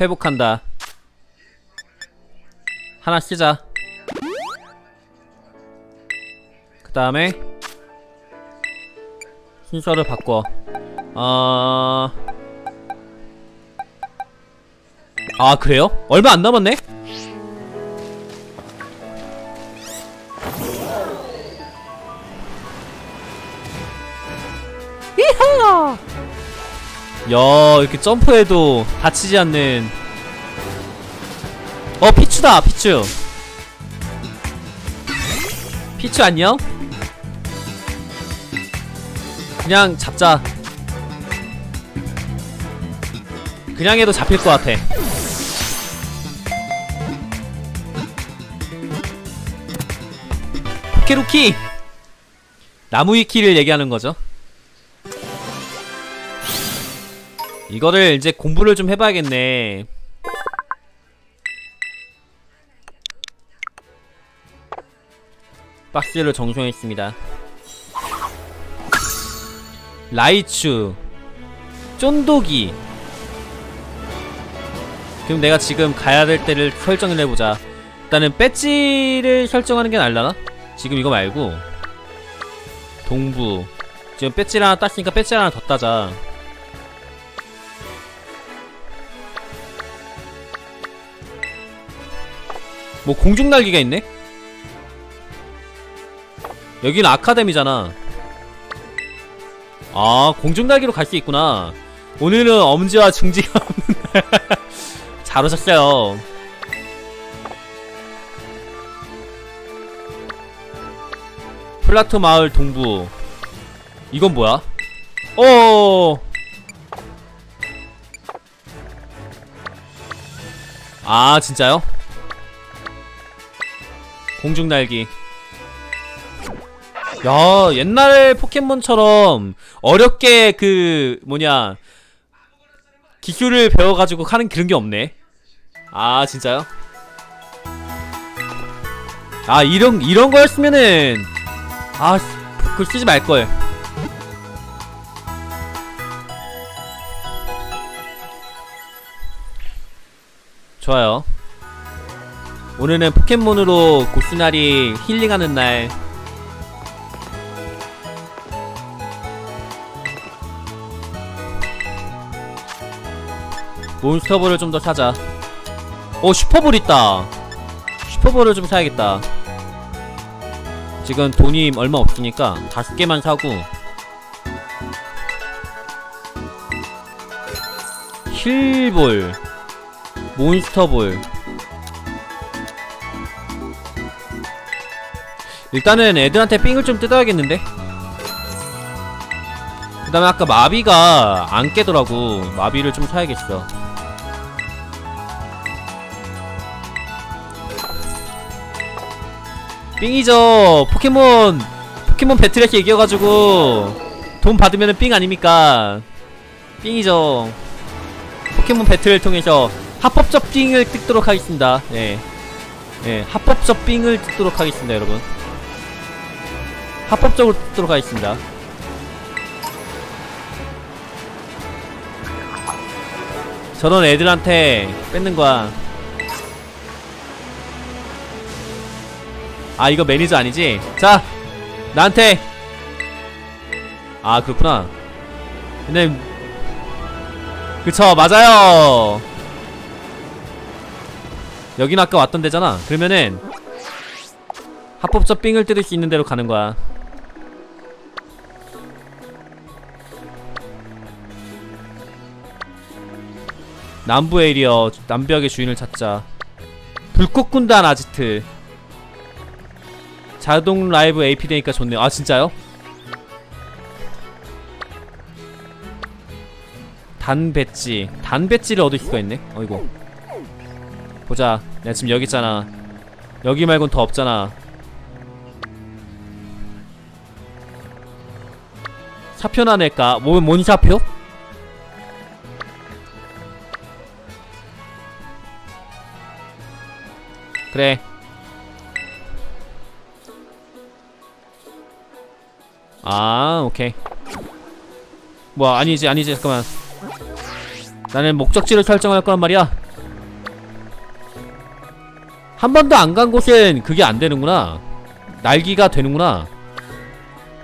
회복한다 하나 쓰자 그 다음에 순서를 바꿔 어... 아 그래요? 얼마 안 남았네? 야 이렇게 점프해도 다치지 않는. 어 피추다 피추. 피추 안녕? 그냥 잡자. 그냥 해도 잡힐 것 같아. 포케루키. 나무위키를 얘기하는 거죠 이거를 이제 공부를 좀 해봐야겠네. 박스를 정수했습니다. 라이츄 쫀독이. 그럼 내가 지금 가야 될 때를 설정을 해보자. 일단은 배지를 설정하는 게 날라나? 지금 이거 말고. 동부. 지금 배지를 하나 땄으니까 배지 하나 더 따자 뭐 공중날개가 있네? 여기는 아카데미잖아 아 공중날개로 갈 수 있구나 오늘은 엄지와 중지가 없는 날. 잘 오셨어요 플라토 마을 동부 이건 뭐야? 어. 아 진짜요? 공중날기. 야 옛날 포켓몬처럼 어렵게 그 뭐냐 기술을 배워가지고 하는 그런 게 없네. 아 진짜요? 아 이런 이런 거였으면은 아 그걸 쓰지 말걸. 좋아요 오늘은 포켓몬으로 고스나리 힐링하는 날. 몬스터볼을 좀 더 사자. 오 슈퍼볼 있다. 슈퍼볼을 좀 사야겠다. 지금 돈이 얼마 없으니까 다섯 개만 사고. 힐볼. 몬스터볼 일단은 애들한테 삥을 좀 뜯어야겠는데? 그 다음에 아까 마비가 안 깨더라고. 마비를 좀 사야겠어. 삥이죠. 포켓몬 포켓몬 배틀에서 이겨가지고 돈 받으면은 삥 아닙니까? 삥이죠. 포켓몬 배틀을 통해서 합법적 삥을 뜯도록 하겠습니다. 네. 네, 합법적 삥을 뜯도록 하겠습니다 여러분 합법적으로 뜯도록 하겠습니다. 저런 애들한테 뺏는 거야. 아 이거 매니저 아니지? 자 나한테. 아 그렇구나. 근데 그쵸 맞아요. 여긴 아까 왔던 데잖아. 그러면은 합법적 삥을 뜯을 수 있는 데로 가는 거야 남부 에리어 남벽의 주인을 찾자. 불꽃군단 아지트. 자동 라이브 AP 되니까 좋네요. 아 진짜요? 단 배지. 단 배지를 얻을 수가 있네. 어이구. 보자. 내가 지금 여기 있잖아. 여기 말곤 더 없잖아. 사표 나 낼까? 뭐, 뭔 사표? 그래. 아 오케이. 뭐 아니지 아니지 잠깐만. 나는 목적지를 설정할 거란 말이야. 한 번도 안 간 곳은 그게 안 되는구나. 날기가 되는구나.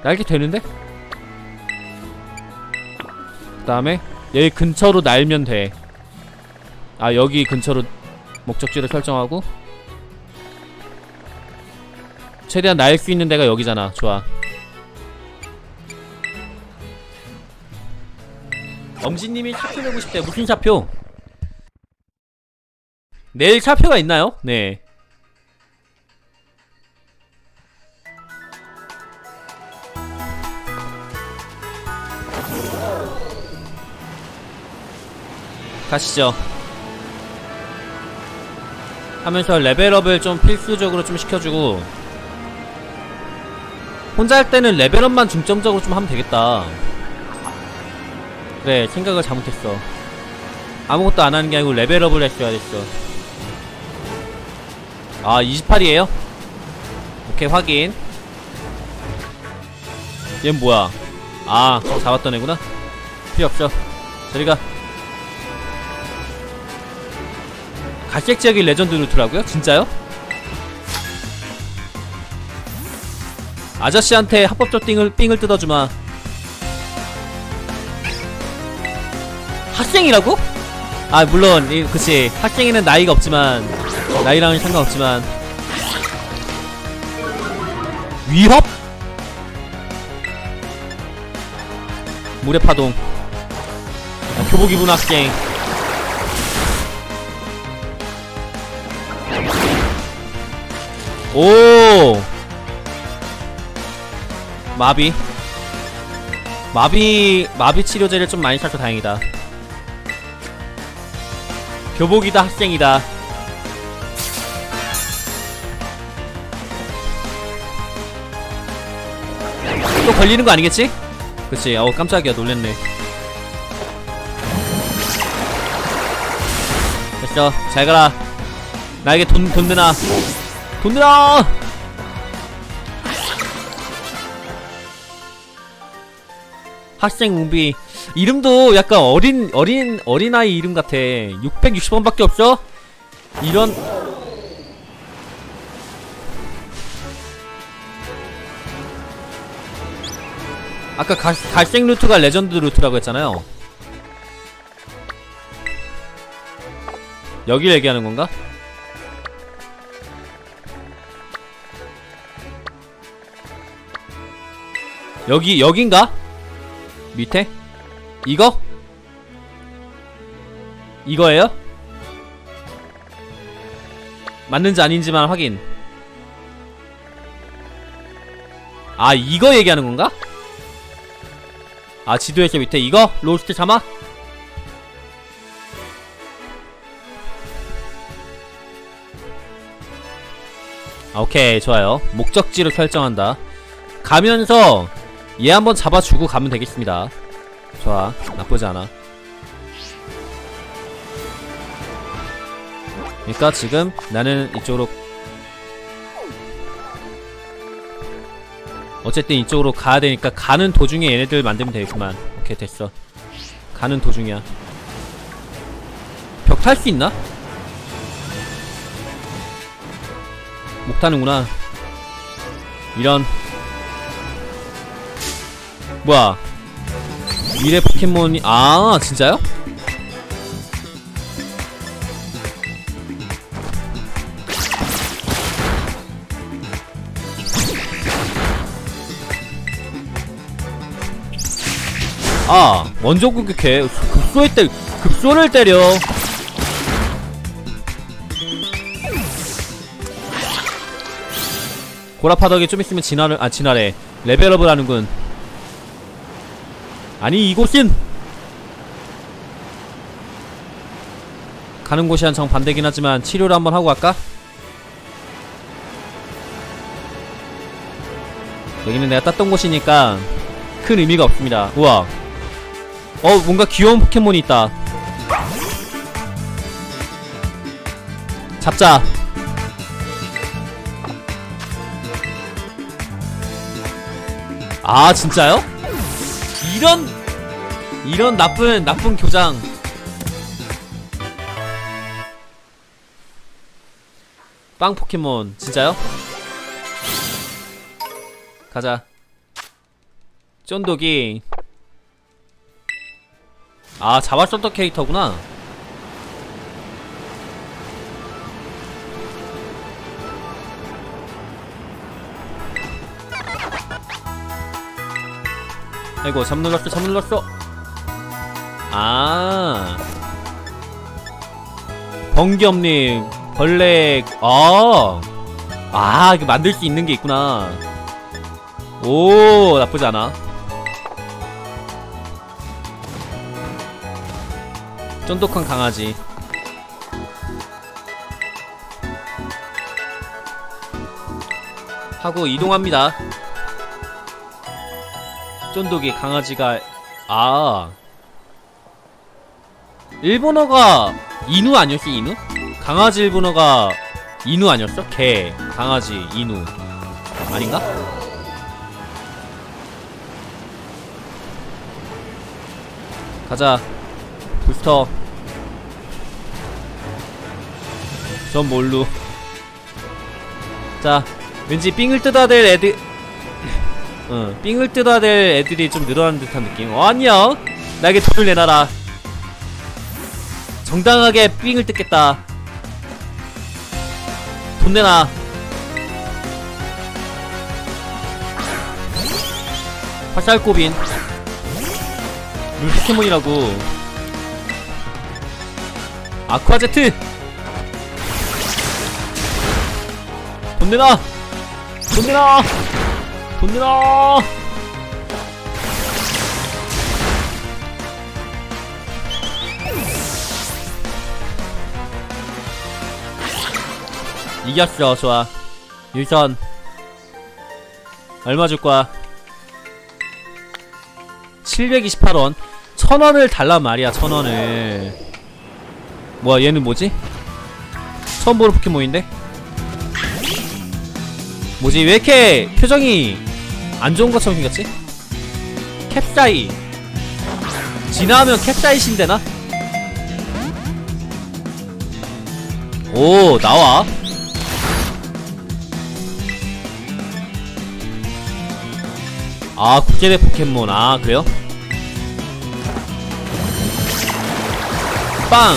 날기 되는데? 그 다음에 여기 근처로 날면 돼아 여기 근처로 목적지를 설정하고 최대한 날 수 있는 데가 여기잖아. 좋아. 엄지님이 사표 내고 싶대 무슨 사표? 내일 사표가 있나요? 네. 가시죠. 하면서 레벨업을 좀 필수적으로 좀 시켜주고 혼자 할 때는 level up만 중점적으로 좀 하면 되겠다. 그래 생각을 잘못했어. 아무것도 안 하는 게 아니고 level up을 했어야 됐어. 아 28이에요? 오케이 확인. 얜 뭐야? 아 잡았던 애구나. 필요 없죠 저리가. 갈색 지역이 legend route라고요? 진짜요? 아저씨한테 합법적 띵을, 삥을 뜯어주마. 학생이라고? 아 물론 이, 그치. 학생에는 나이가 없지만 나이랑은 상관없지만. 위협? 물의 파동. 아, 교복 입은 학생. 오 마비. 마비 마비 치료제를 좀 많이 사서 다행이다. 교복이다 학생이다. 또 걸리는 거 아니겠지? 그치. 어우 깜짝이야. 놀랬네. 됐어. 잘 가라. 나에게 돈, 돈 드나. 돈 드나 학생 웅비 이름도 약간 어린 어린 어린아이 이름 같아 660원밖에 없어? 이런 아까 갈, 갈색 루트가 레전드 루트라고 했잖아요 여기 얘기하는 건가? 여기 여긴가? 밑에? 이거? 이거예요? 맞는지 아닌지만 확인 아 이거 얘기하는 건가? 아 지도에서 밑에 이거? 로스트 자마? 아, 오케이 좋아요 목적지를 설정한다 가면서 얘 한번 잡아주고 가면 되겠습니다. 좋아. 나쁘지 않아. 그니까 지금 나는 이쪽으로 어쨌든 이쪽으로 가야 되니까 가는 도중에 얘네들 만들면 되겠구만. 오케이 됐어. 가는 도중이야. 벽 탈 수 있나? 못 타는구나. 이런 뭐야? 미래 포켓몬이 아 진짜요? 아 먼저 공격해. 급소에 때 급소를 때려. 고라파덕이 좀 있으면 진화를 아 진화래. 레벨업을 하는군 아니 이곳은 가는 곳이 한 정 반대긴 하지만 치료를 한번 하고 갈까? 여기는 내가 땄던 곳이니까 큰 의미가 없습니다 우와 어 뭔가 귀여운 포켓몬이 있다 잡자 아 진짜요? 이런 이런 나쁜 나쁜 교장. 빵 포켓몬 진짜요? 가자. 쫀독이. 아 잡았었던 캐릭터구나 아이고 잠 눌렀어 잠 눌렀어. 아. 번겸님 벌레 아, 아 이거 만들 수 있는 게 있구나. 오 나쁘지 않아. 쫀득한 강아지. 하고 이동합니다 쫀득이 강아지가 아 일본어가 인우 아니었어 인우? 강아지 일본어가 인우 아니었어? 개, 강아지, 인우 아닌가? 가자 부스터 전 뭘로 자 왠지 삥을 뜯어야 될 애들 응 삥을 뜯어야 될 애들이 좀 늘어나는 듯한 느낌. 어 안녕 나에게 돈을 내놔라. 정당하게 삥을 뜯겠다. 돈 내놔. 화살꼬빈 룰 포켓몬이라고. 아쿠아제트! 돈 내놔! 돈 내놔 돈 내놔 이겼어 좋아. 유선. 얼마 줄 거야? 728원. 천원을 달란 말이야 천원을. 뭐야 얘는 뭐지? 처음 보는 포켓몬인데? 뭐지 왜 이렇게 표정이 안 좋은 것처럼 생겼지? 캡사이 진화하면 캡사이신되나? 오 나와 아 국제대 포켓몬 아 그래요? 빵!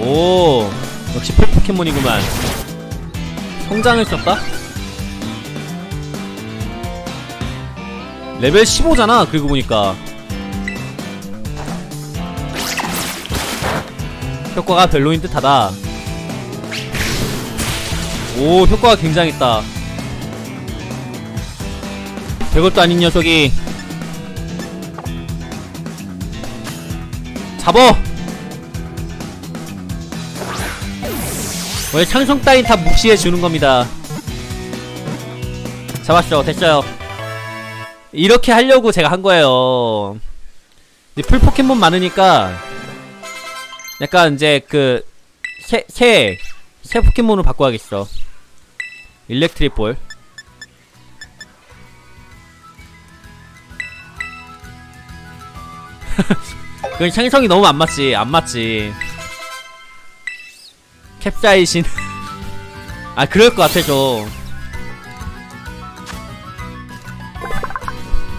오 역시 포 포켓몬이구만 성장을 썼다? 레벨 15잖아 그리고 보니까. 효과가 별로인 듯하다. 오 효과가 굉장했다. 별것도 아닌 녀석이. 잡어! 왜 상성 따윈 다 무시해 주는 겁니다. 잡았어 됐어요 이렇게 하려고 제가 한 거예요. 풀 포켓몬 많으니까 약간 이제 그 새, 새, 새 포켓몬으로 바꿔야겠어. 일렉트릭 볼. 그건 창성이 너무 안 맞지 안 맞지. 캡사이신. 아 그럴 것 같아 좀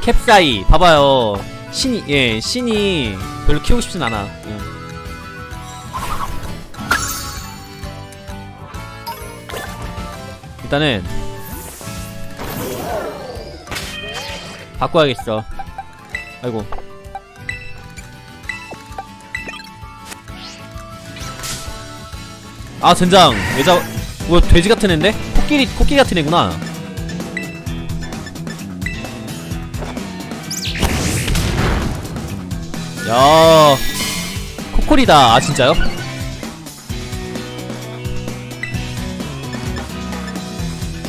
캡사이. 봐봐요. 신이 예 신이 별로 키우고 싶진 않아. 예. 일단은 바꿔야겠어. 아이고. 아 젠장. 여자 뭐 돼지 같은 앤데? 코끼리 코끼리 같은 애구나 야. 코코리다. 아 진짜요?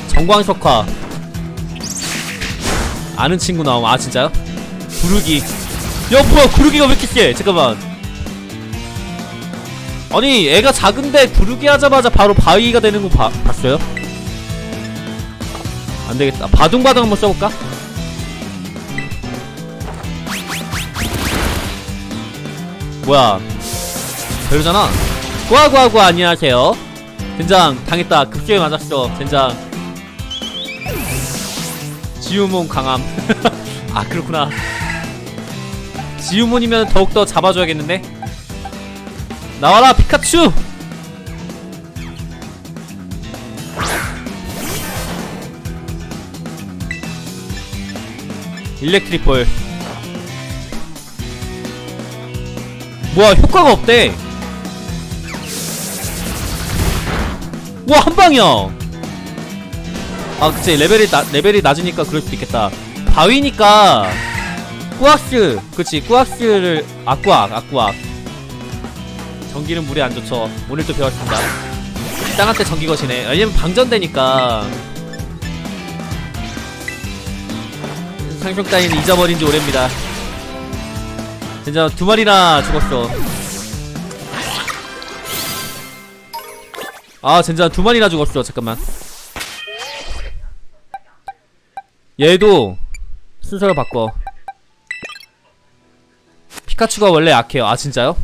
정광석화. 아는 친구 나옴. 아 진짜요? 구르기. 야 뭐야. 구르기가 왜 이렇게 세? 잠깐만. 아니 애가 작은데 구르기 하자마자 바로 바위가 되는 거 봐, 봤어요? 안되겠다. 바둥바둥 한번 써볼까? 뭐야? 별로잖아. 구하구하구 안녕하세요. 젠장 당했다. 급수에 맞았어. 젠장. 지우몬 강함. 아 그렇구나. 지우몬이면 더욱더 잡아줘야겠는데? 나와라 피카츄! 일렉트리폴 뭐야 효과가 없대. 와 한방이야. 아 그치 레벨이 나, 레벨이 낮으니까 그럴 수도 있겠다. 바위니까 꾸악스 그치 꾸악스를 아꾸악 아꾸악. 전기는 물에 안 좋죠. 오늘 또 배웠습니다. 땅한테 전기 거시네. 왜냐면 방전되니까. 상종 따위는 잊어버린 지 오래입니다 진짜 두 마리나 죽었어. 아 진짜 두 마리나 죽었어. 잠깐만. 얘도 순서를 바꿔. 피카츄가 원래 약해요. 아 진짜요?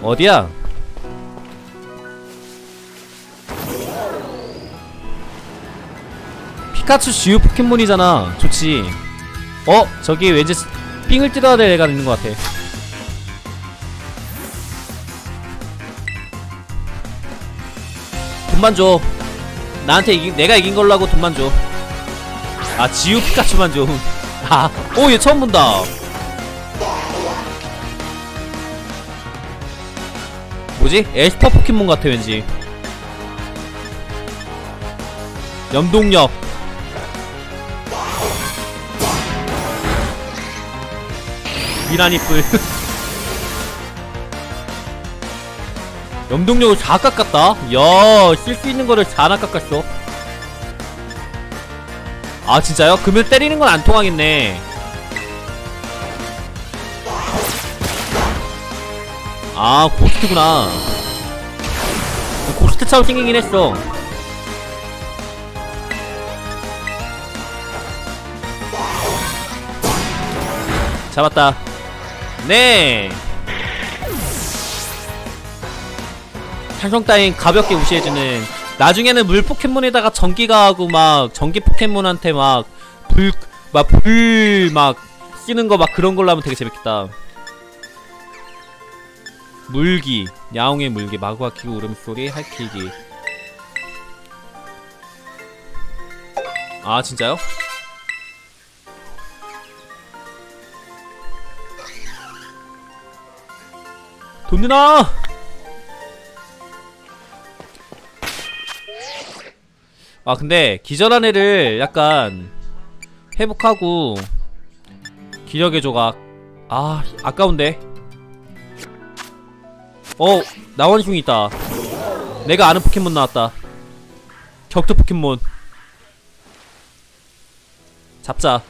어디야? 피카츄 주요 포켓몬이잖아. 좋지? 어? 저기 왠지 스- 삥을 뜯어야 될 애가 있는 것 같아. 돈만 줘. 나한테 이긴 내가 이긴 걸로 하고 돈만 줘아 지우 피카츄만 좀아오 얘 처음 본다. 뭐지? 에스퍼 포켓몬 같아 왠지. 염동력 미나니 뿔. 염동력을 다 깎았다? 이야 쓸 수 있는 거를 다 깎았어. 아 진짜요? 그러면 때리는 건 안 통하겠네. 아 고스트구나. 고스트처럼 생기긴 했어. 잡았다 네. 산성 따윈 가볍게 무시해주는 나중에는 물 포켓몬에다가 전기가 하고 막 전기 포켓몬한테 막 불 막 불 막 쓰는 거 막 그런 걸로 하면 되게 재밌겠다. 물기 야옹의 물기 마구가 키고 울음소리 할퀴기. 아 진짜요? 돈 내놔! 아 근데 기절한 애를 약간 회복하고 기력의 조각. 아 아까운데. 어 나원숭이 있다. 내가 아는 포켓몬 나왔다. 격투 포켓몬. 잡자.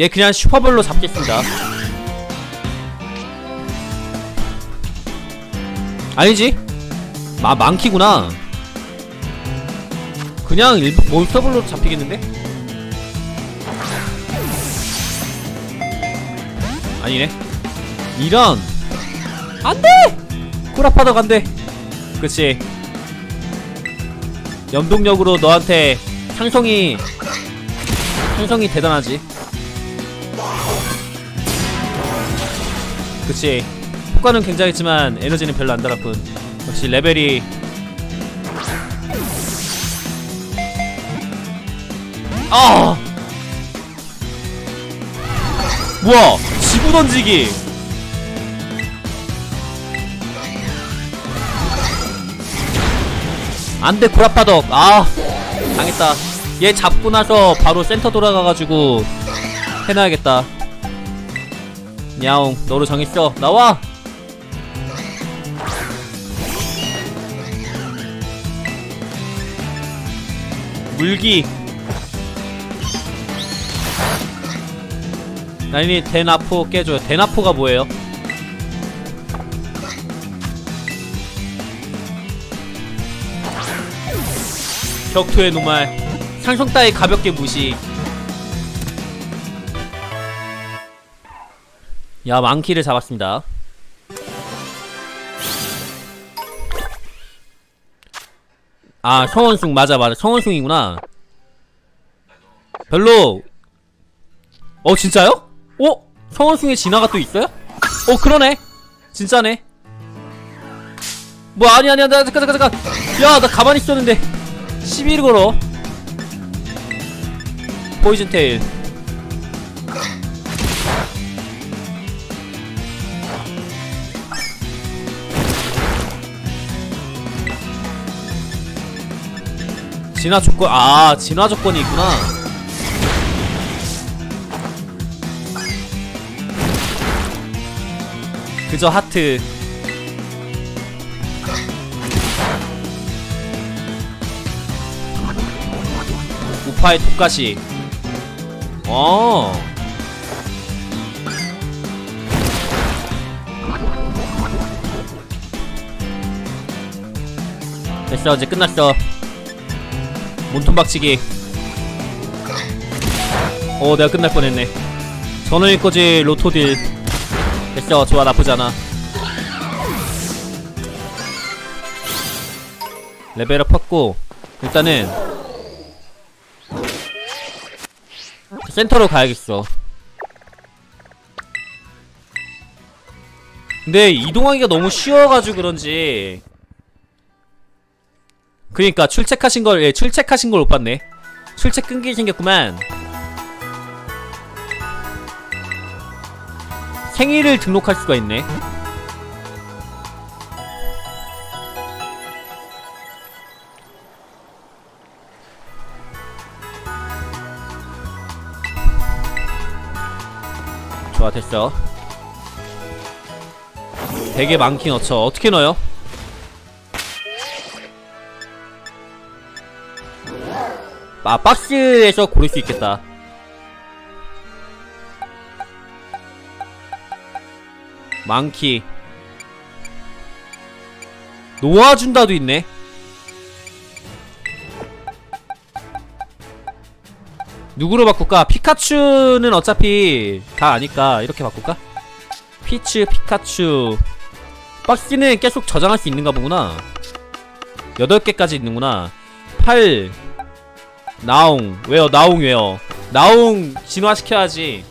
얘 그냥 슈퍼볼로 잡겠습니다 아니지? 마 많기구나. 그냥 일부 몬스터볼로 잡히겠는데? 아니네. 이런. 안돼! 쿠라파덕 안돼 그치. 염동력으로 너한테 상성이 상성이 대단하지. 그치 효과는 굉장했지만 에너지는 별로 안 달았군 역시 레벨이 아! 뭐야? 지구 던지기. 안돼 구라파덕. 아 당했다. 얘 잡고 나서 바로 센터 돌아가가지고 해놔야겠다. 야옹 너로 정했어. 나와 물기. 나인이 대나포 깨줘요. 대나포가 뭐예요? 격투의 노말. 상성 따위 가볍게 무시 야 망키를 잡았습니다 아 성원숭 맞아 맞아. 성원숭이구나. 별로. 어 진짜요? 어? 성원숭이 진화가 또 있어요? 어 그러네. 진짜네. 뭐 아니 아니야 나 잠깐 잠깐 잠깐. 야 나 가만히 있었는데. 11 걸어. 포이즌 테일 진화 조건 아 진화 조건이 있구나. 그저 하트. 우파의 톡가시. 어. 됐어 이제 끝났어 몸통 박치기. 어 내가 끝날 뻔했네. 전원일 거지 로토딜. 됐어 좋아 나쁘잖아. 레벨업 했고 일단은 센터로 가야겠어. 근데 이동하기가 너무 쉬워가지고 그런지 그니까 출첵하신 걸, 예, 출첵하신 걸 못 봤네. 출첵 끊기게 생겼구만. 생일을 등록할 수가 있네. 좋아, 됐어. 되게 많긴 넣죠. 어떻게 넣어요? 아 박스에서 고를 수 있겠다. 많기 놓아준다도 있네. 누구로 바꿀까? 피카츄는 어차피 다 아니까 이렇게 바꿀까? 피츠, 피카츄. 박스는 계속 저장할 수 있는가 보구나. 8개까지 있는구나. 8 나옹 왜요? 나옹 왜요? 나옹 진화시켜야지.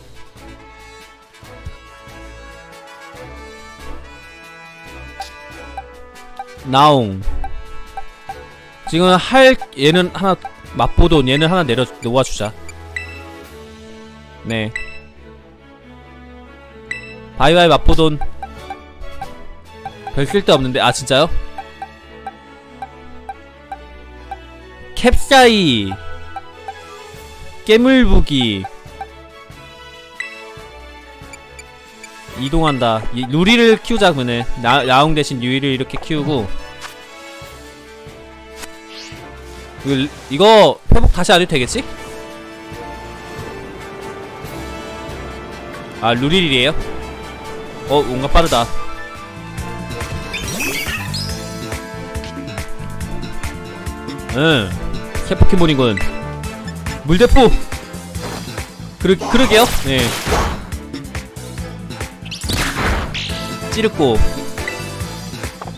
나옹 지금 할 얘는 하나 맛보돈 얘는 하나 내려 놓아주자. 네. 바이바이 맛보돈 별 쓸데 없는데 아 진짜요? 캡사이 깨물부기. 이동한다. 이, 루리를 키우자 그러면 나, 야옹 대신 유이를 이렇게 키우고. 이거, 이거 회복 다시 안 해도 되겠지? 아 루릴이에요? 어 뭔가 빠르다. 응. 새 포켓몬이군 물대포. 그러, 그러게요. 네. 찌르고.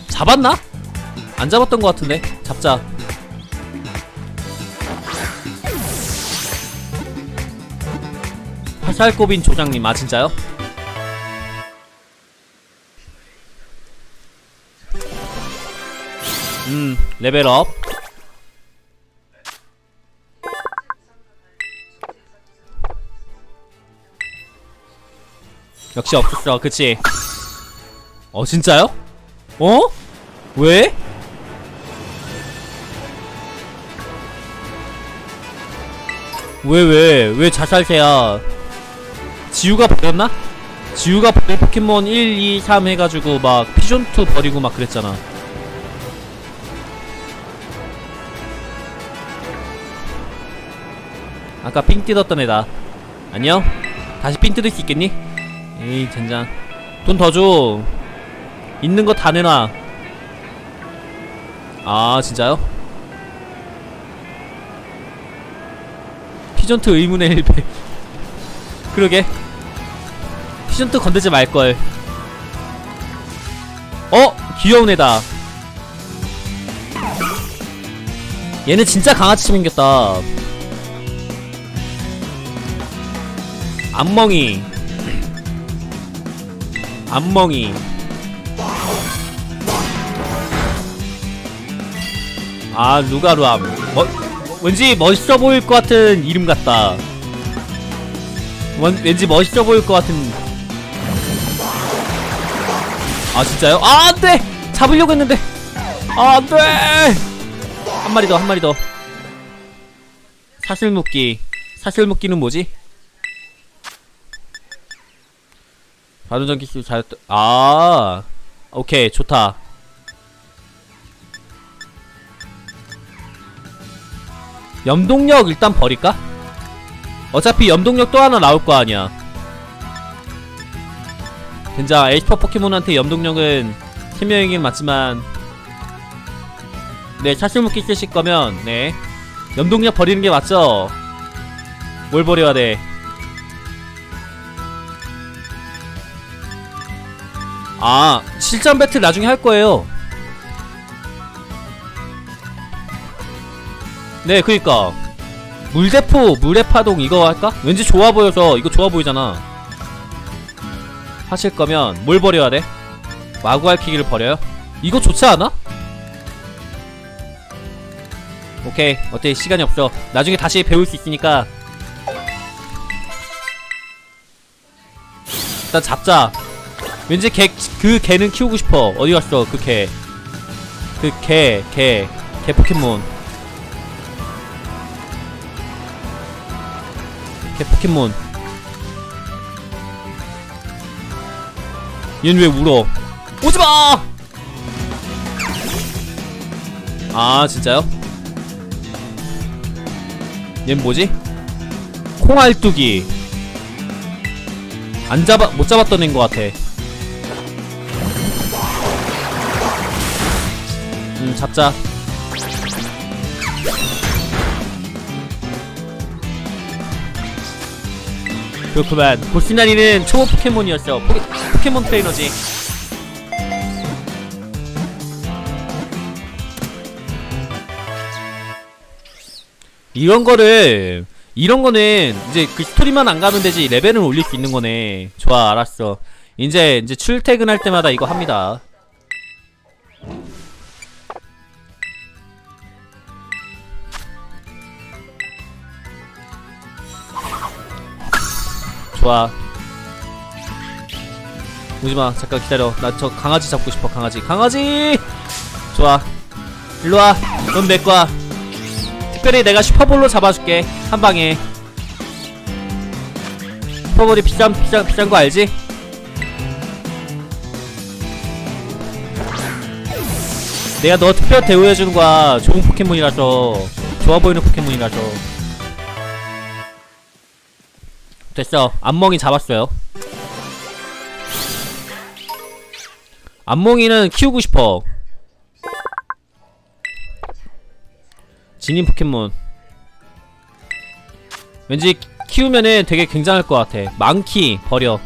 잡았나? 안 잡았던 것 같은데. 잡자. 화살꼬빈 조장님 아 진짜요? 음 레벨업 역시 없었어 그치 어 진짜요? 어? 왜? 왜 왜? 왜 자살세야 지우가 버렸나? 지우가 버린 포켓몬 1, 2, 3 해가지고 막 피존2 버리고 막 그랬잖아 아까 삥 뜯었던 애다 안녕? 다시 삥 뜯을 수 있겠니? 에이 젠장. 돈 더 줘. 있는 거 다 내놔. 아 진짜요? 피죤투 의문의 1패 그러게. 피죤투 건들지 말걸. 어? 귀여운 애다. 얘는 진짜 강아지 생겼다. 암멍이 암멍이 아 루가루암 뭐, 왠지 멋있어 보일 것 같은 이름 같다 원, 왠지 멋있어 보일 것 같은 아 진짜요? 아 안돼! 잡으려고 했는데 아 안돼! 한 마리 더 한 마리 더 사슬 묶기 사슬 묶기는 뭐지? 바둑전 기술 잘, 아, 오케이, 좋다. 염동력 일단 버릴까? 어차피 염동력 또 하나 나올 거 아니야. 진짜 에이스퍼 포켓몬한테 염동력은 팀명이긴 맞지만 네, 차실묶기 쓰실 거면 네 염동력 버리는 게 맞죠? 뭘 버려야 돼? 아 실전 배틀 나중에 할 거예요 네 그니까 물대포 물의 파동 이거 할까? 왠지 좋아 보여서 이거 좋아 보이잖아 하실 거면 뭘 버려야 돼? 마구 핥히기를 버려요? 이거 좋지 않아? 오케이 어때 시간이 없어 나중에 다시 배울 수 있으니까 일단 잡자 왠지 개, 그 개는 키우고 싶어. 어디 갔어? 그 개. 그 개, 개, 개 포켓몬. 개 포켓몬. 얘는 왜 울어? 오지마! 아 진짜요? 얘는 뭐지? 콩알뚜기 안 잡아 못 잡았던 애인 것 같아 음 잡자. 그렇구만. 보스나리는 초보 포켓몬이었어. 포, 포켓몬 트레이너지. 이런 거를 이런 거는 이제 그 스토리만 안 가면 되지 레벨을 올릴 수 있는 거네. 좋아 알았어. 이제 이제 출퇴근할 때마다 이거 합니다 좋아. 오지마 잠깐 기다려. 나 저 강아지 잡고 싶어 강아지. 강아지! 좋아. 일로와. 넌 내꺼야. 특별히 내가 슈퍼볼로 잡아줄게. 한방에. 슈퍼볼이 비싼 비싼 비싼 거 알지? 내가 너 특별 대우해주는 거야. 좋은 포켓몬이라서. 좋아 보이는 포켓몬이라서 됐어. 안멍이 잡았어요. 안멍이는 키우고 싶어. 진인 포켓몬. 왠지 키우면은 되게 굉장할 것 같아. 망키 버려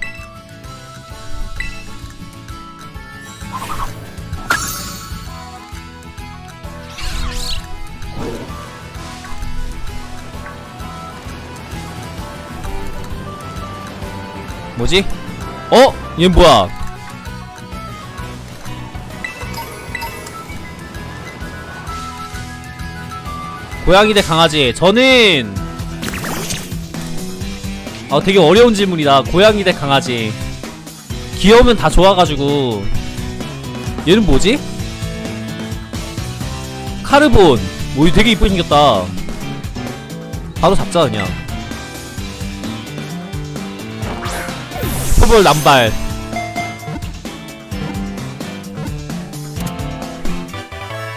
뭐지? 어? 얘 뭐야? 고양이 대 강아지 저는 아 되게 어려운 질문이다 고양이 대 강아지 귀여우면 다 좋아가지고 얘는 뭐지? 카르본 뭐 되게 이쁘게 생겼다 바로 잡자 그냥 슈퍼볼 남발.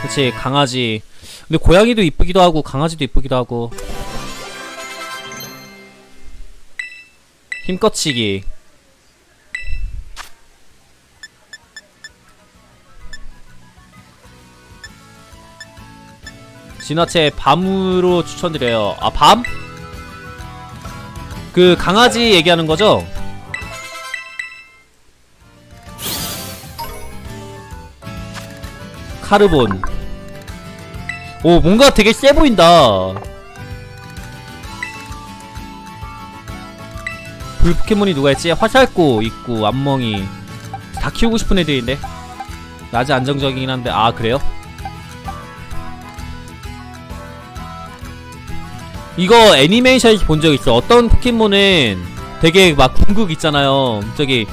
그치 강아지. 근데 고양이도 이쁘기도 하고 강아지도 이쁘기도 하고. 힘껏 치기. 진화체 밤으로 추천드려요. 아 밤? 그 강아지 얘기하는 거죠? 카르본. 오 뭔가 되게 세 보인다. 불 포켓몬이 누가 있지? 화살코 있고 안멍이. 다 키우고 싶은 애들인데. 낮에 안정적이긴 한데. 아 그래요? 이거 애니메이션에서 본 적 있어. 어떤 포켓몬은 되게 막 궁극 있잖아요. 저기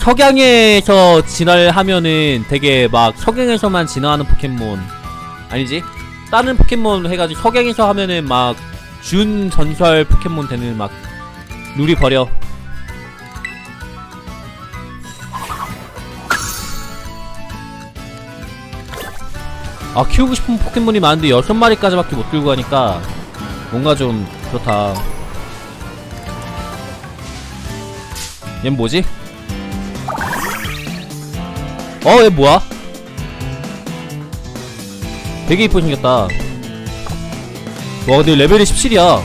석양에서 진화를 하면은 되게 막 석양에서만 진화하는 포켓몬 아니지? 다른 포켓몬 해가지고 석양에서 하면은 막 준 전설 포켓몬 되는 막 룰이 버려 아 키우고 싶은 포켓몬이 많은데 여섯 마리까지밖에 못 들고 가니까 뭔가 좀 그렇다 얜 뭐지? 어, 얘 뭐야? 되게 이쁘게 생겼다. 와, 근데 레벨이 17이야.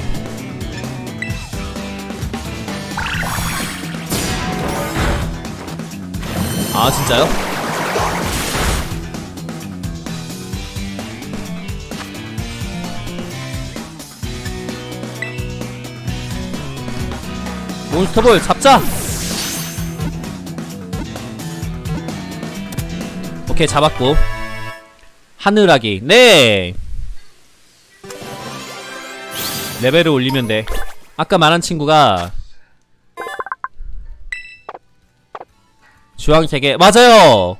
아 진짜요? 몬스터볼 잡자! 오케이 잡았고. 하늘하기. 네! 레벨을 올리면 돼. 아까 말한 친구가 주황색에 맞아요!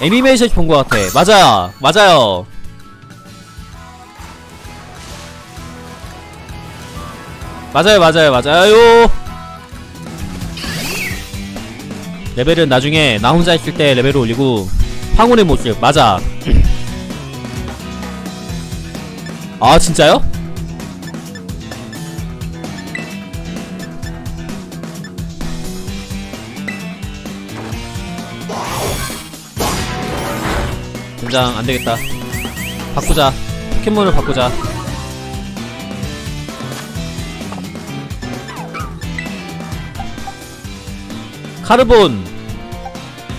애니메이션 본 것 같아. 맞아 맞아요! 맞아요 맞아요 맞아요 레벨은 나중에 나 혼자 있을 때 레벨을 올리고 황혼의 모습 맞아. 아 진짜요? 등장 안되겠다. 바꾸자. 포켓몬을 바꾸자 카르본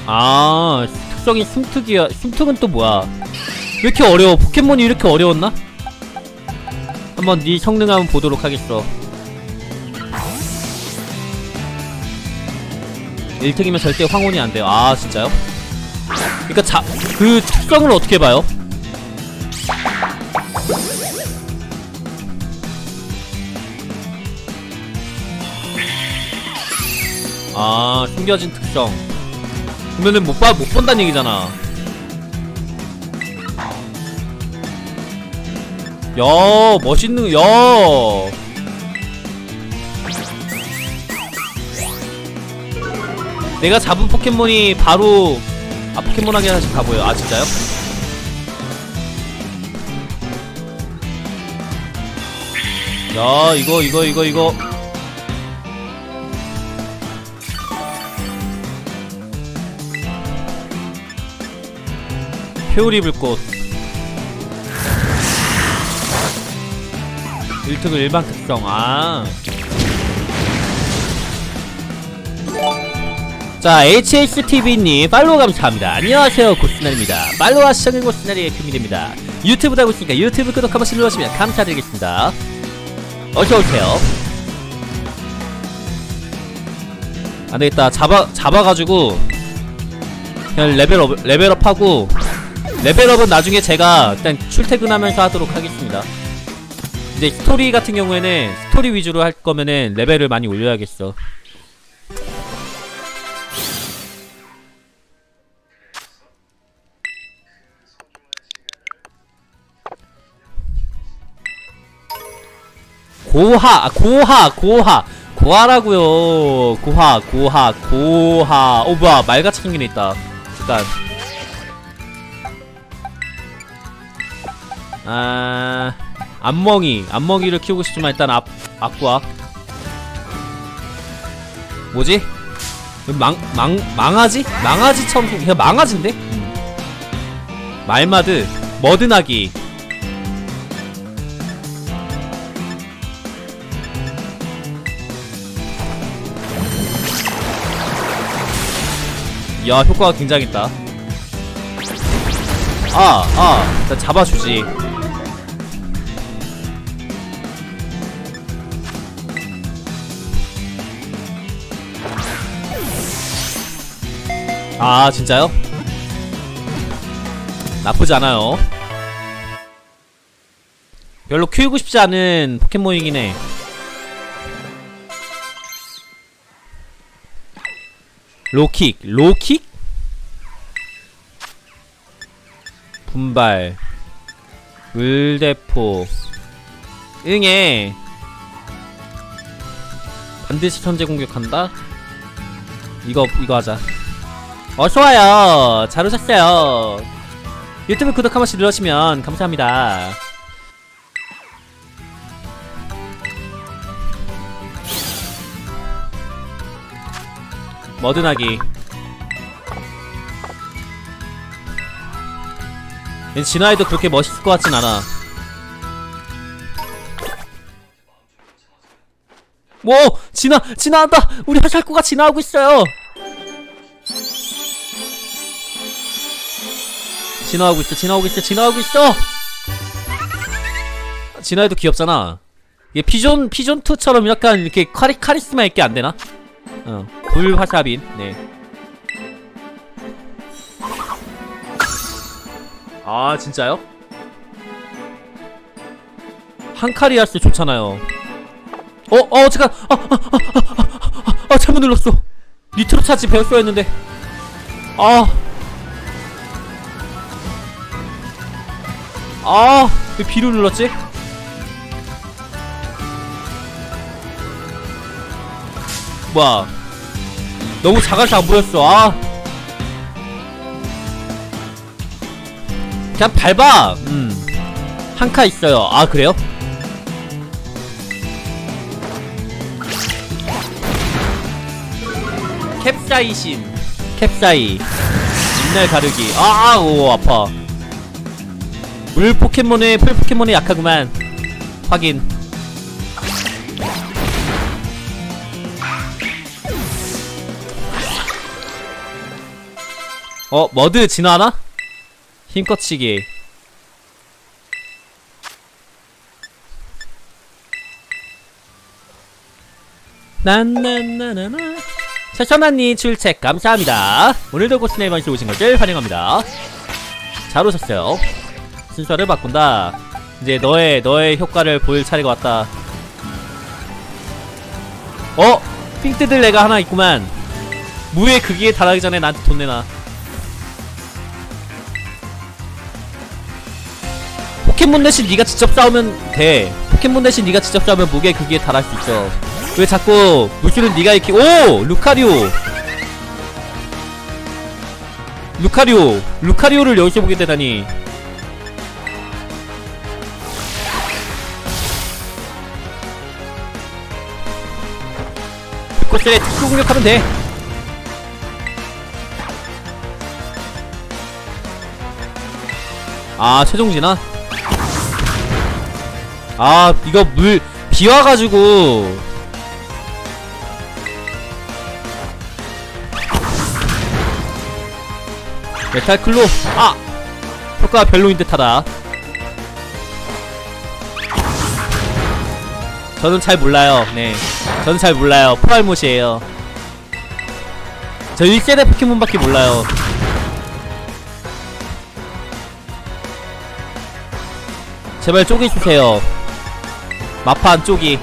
아 특성이 숨특이야 숨특은 또 뭐야 왜 이렇게 어려워 포켓몬이 이렇게 어려웠나? 한번 네 성능 한번 보도록 하겠어 1등이면 절대 황혼이 안 돼요 아 진짜요? 그니까 자, 그 특성을 어떻게 봐요? 아 숨겨진 특성 그러면은 못 봐, 못 본다는 얘기잖아. 야 멋있는 야 내가 잡은 포켓몬이 바로 아 포켓몬하게 하나씩 가보여 아 진짜요? 야 이거 이거 이거 이거 회오리 불꽃 1등은 일반 특성 아 자, HXTV님, 팔로우 감사합니다. 안녕하세요, 고스나리입니다. 팔로우와 시청해 고스나리의 힘이 됩니다. 유튜브 하고 있으니까 유튜브 구독 한 번씩 눌러주시면 감사드리겠습니다. 어서오세요. 안되겠다. 잡아, 잡아가지고, 그냥 레벨업, 레벨업하고, 레벨업은 나중에 제가 일단 출퇴근하면서 하도록 하겠습니다. 이제 스토리 같은 경우에는 스토리 위주로 할 거면은 레벨을 많이 올려야겠어. 고하, 아, 고하, 고하. 고하라고요. 고하, 고하, 고하. 어 뭐야 말같이 생긴 애 있다. 잠깐. 아, 앞멍이, 앞멍이를 키우고 싶지만 일단 앞, 앞과 뭐지? 망, 망, 망아지? 망아지처럼 그냥 망아지인데? 음. 말마드, 머드나기. 야 효과가 굉장했다 아! 아! 일단 잡아주지 아 진짜요? 나쁘지 않아요 별로 키우고 싶지 않은 포켓몬이긴 해 로킥 로킥? 분발 물대포 응애 반드시 선제 공격한다? 이거 이거 하자 어서와요. 잘 오셨어요. 유튜브 구독 한 번씩 눌러주시면 감사합니다. 머드나기. 진화해도 그렇게 멋있을 것 같진 않아. 뭐 진화 진화한다! 우리 화살코가 진화하고 있어요 진화하고 있어 진화하고 있어 진화하고 있어 진화해도 귀엽잖아 이게 피존 피존2처럼 약간 이렇게 카리, 카리스마 있게 안되나? 어 불화살인 네아 진짜요? 한카리아스 좋잖아요 어? 어 잠깐 아, 아, 아, 아, 아, 아, 아 잘못 눌렀어 니트로 차지 배웠어야 했는데 아 아, 왜 B로 눌렀지? 뭐야. 너무 작아서 안 보였어, 아. 그냥 밟아! 음. 한카 있어요. 아, 그래요? 캡사이신. 캡사이. 인날 가르기. 아, 오, 아파. 물 포켓몬에 풀 포켓몬에 약하구만. 확인. 어 머드 진화하나? 힘껏 치기. 난난나나나 최천한님 출첵 감사합니다. 오늘도 고스네이번시 오신 것을 환영합니다. 잘 오셨어요 순서를 바꾼다. 이제 너의 너의 효과를 보일 차례가 왔다. 어? 핑 뜯을 애가 하나 있구만. 무의 크기에 달하기 전에 나한테 돈 내놔. 포켓몬 대신 네가 직접 싸우면 돼. 포켓몬 대신 네가 직접 싸우면 무게 크기에 달할 수 있어. 왜 자꾸 무술은 네가 이렇게 오! 루카리오! 루카리오! 루카리오를 여기서 보게 되다니 꽃들에 특수 공격하면 돼. 아, 최종 진화? 아, 이거 물, 비 와가지고. 메탈 클로! 아! 효과가 별로인 듯 하다. 저는 잘 몰라요. 네. 저는 잘 몰라요. 포알못이에요. 저 1세대 포켓몬밖에 몰라요. 제발 쪼개 주세요. 마판 쪼기.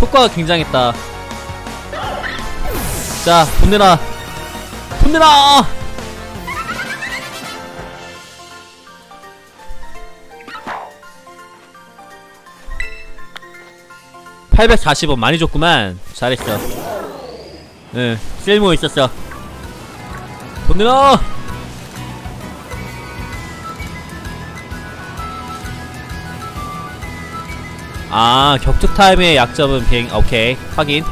효과가 굉장했다. 자. 돈 내놔! 840원 많이 줬구만. 잘했어. 응 쓸모 있었어. 돈 내놔 아 격투 타임의 약점은 비행 오케이 확인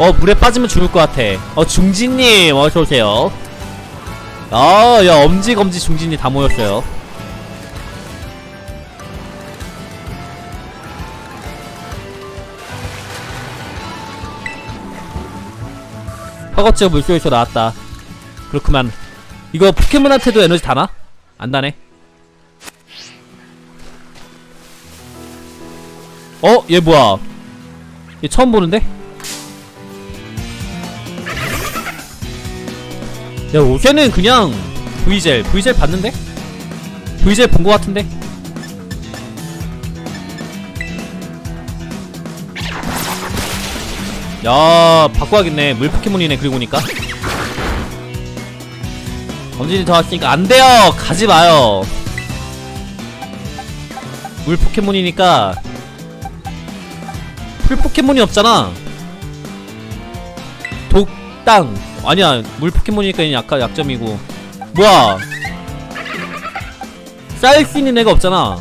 어 물에 빠지면 죽을 것 같아 어 중진님 어서오세요 아야 엄지검지 중진이 다 모였어요 허겁지겁 물속에서 나왔다 그렇구만 이거 포켓몬한테도 에너지 다나? 안 다네 어? 얘 뭐야 얘 처음 보는데? 야 요새는 그냥 V젤 V젤 봤는데? V젤 본 거 같은데? 야 바꿔야겠네. 물 포켓몬이네 그리고 보니까. 검진이 더 왔으니까 안돼요! 가지마요! 물 포켓몬이니까 풀 포켓몬이 없잖아. 독땅 아니야 물 포켓몬이니까 약간 약점이고. 뭐야? 쌓일 수 있는 애가 없잖아.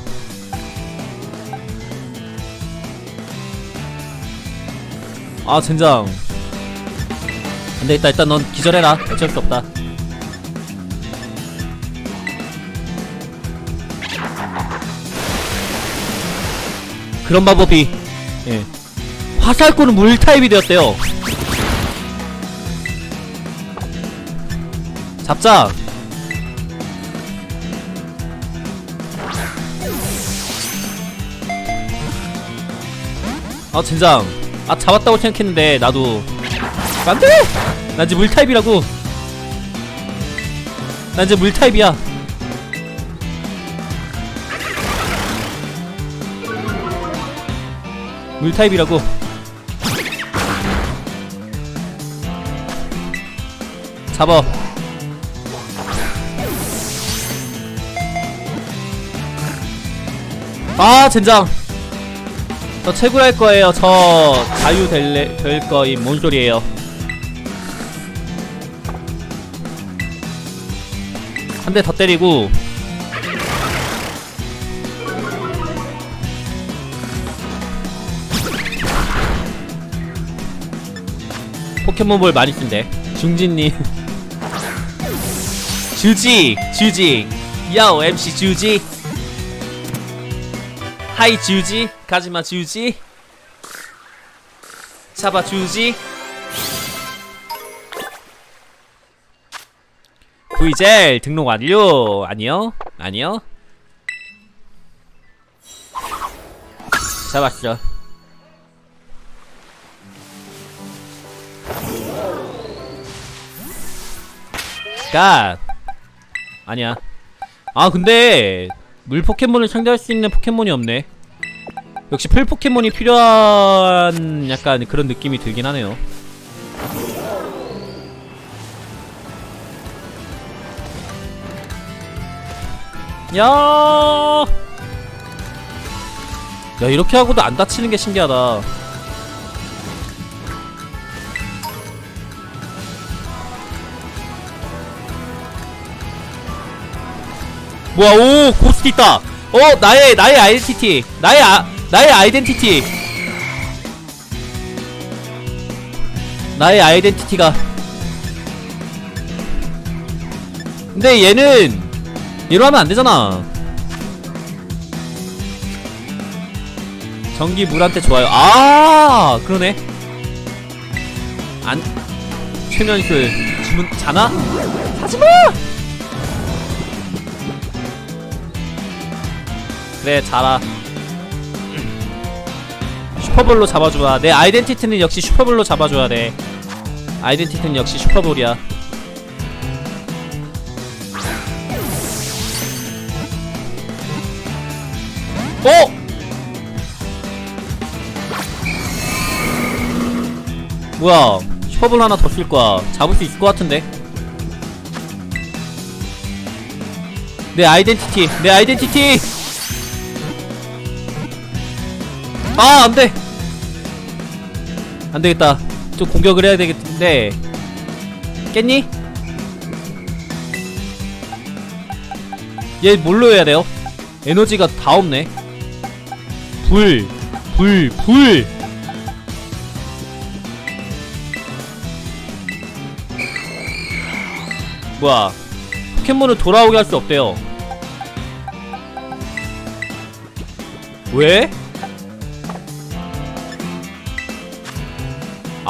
아 젠장. 안되겠다 일단 넌 기절해라. 어쩔 수 없다. 그런 마법이 예. 화살꾼은 물 타입이 되었대요 잡자. 아 젠장. 아 잡았다고 생각했는데 나도. 안돼! 난 이제 물 타입이라고. 난 이제 물 타입이야. 물 타입이라고. 잡아 아 젠장. 저 채굴할 거예요. 저 자유 될, 될 거임 뭔 소리예요? 한 대 더 때리고. 포켓몬볼 많이 쓴대. 중진님. 주지 주지. 야오 MC 주지 하이 주지. 가지마 주지. 잡아 주지. V젤 등록 완료. 아니요 아니요. 잡았어 갓. 아니야. 아 근데 물 포켓몬을 상대할 수 있는 포켓몬이 없네. 역시 풀 포켓몬이 필요한 약간 그런 느낌이 들긴 하네요. 야! 야 이렇게 하고도 안 다치는 게 신기하다 뭐야 오 고스트 있다. 어 나의 나의 아이덴티티. 나의 아 나의 아이덴티티. 나의 아이덴티티가. 근데 얘는 얘로 하면 안되잖아. 전기 물한테 좋아요. 아 그러네. 안 최면술. 주문 자나? 하지마! 그래 자라. 슈퍼볼로 잡아줘야 내 아이덴티티는 역시 슈퍼볼로 잡아줘야 돼. 아이덴티티는 역시 슈퍼볼이야. 어? 뭐야? 슈퍼볼 하나 더 쓸 거야. 잡을 수 있을 것 같은데? 내 아이덴티티! 내 아이덴티티 아 안돼 안되겠다 좀 공격을 해야 되겠는데 깼니? 얘 뭘로 해야 돼요? 에너지가 다 없네 불 불, 불! 뭐야 포켓몬을 돌아오게 할 수 없대요 왜?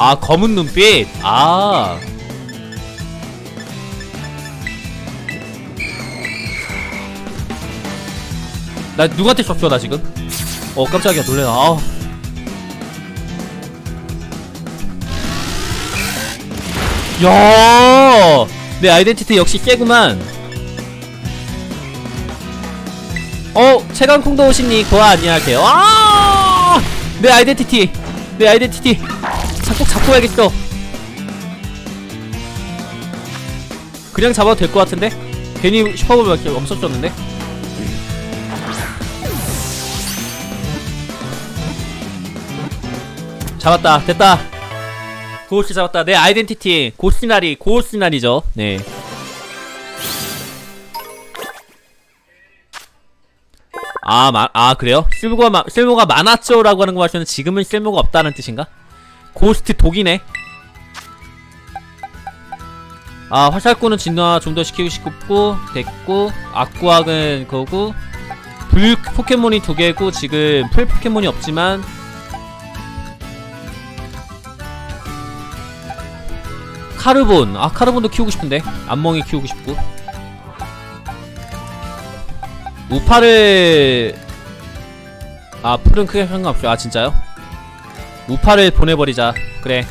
아 검은 눈빛. 아. 나 누구한테 줬어 나 지금? 어 깜짝이야 놀래라. 아. 야! 내 아이덴티티 역시 깨구만. 어! 최강콩도 오시니 고아 안녕하세요. 아! 내 아이덴티티. 내 아이덴티티 꼭 잡고 가야겠어 그냥 잡아도 될 것 같은데? 괜히 슈퍼볼밖에 없었었는데? 잡았다 됐다 고스트 잡았다 내 아이덴티티 고스나리 고스나리죠 네 아, 마, 아 그래요? 쓸모가, 마, 쓸모가 많았죠? 라고 하는 거 말씀은 지금은 쓸모가 없다는 뜻인가? 고스트 독이네. 아 화살꾼은 진화 좀 더 시키고 싶고 됐고 악구악은 거고 불 포켓몬이 두 개고 지금 풀 포켓몬이 없지만 카르본. 아 카르본도 키우고 싶은데. 안멍이 키우고 싶고. 우파를 아 풀은 크게 상관없어 아 진짜요? 우파를 보내버리자. 그래.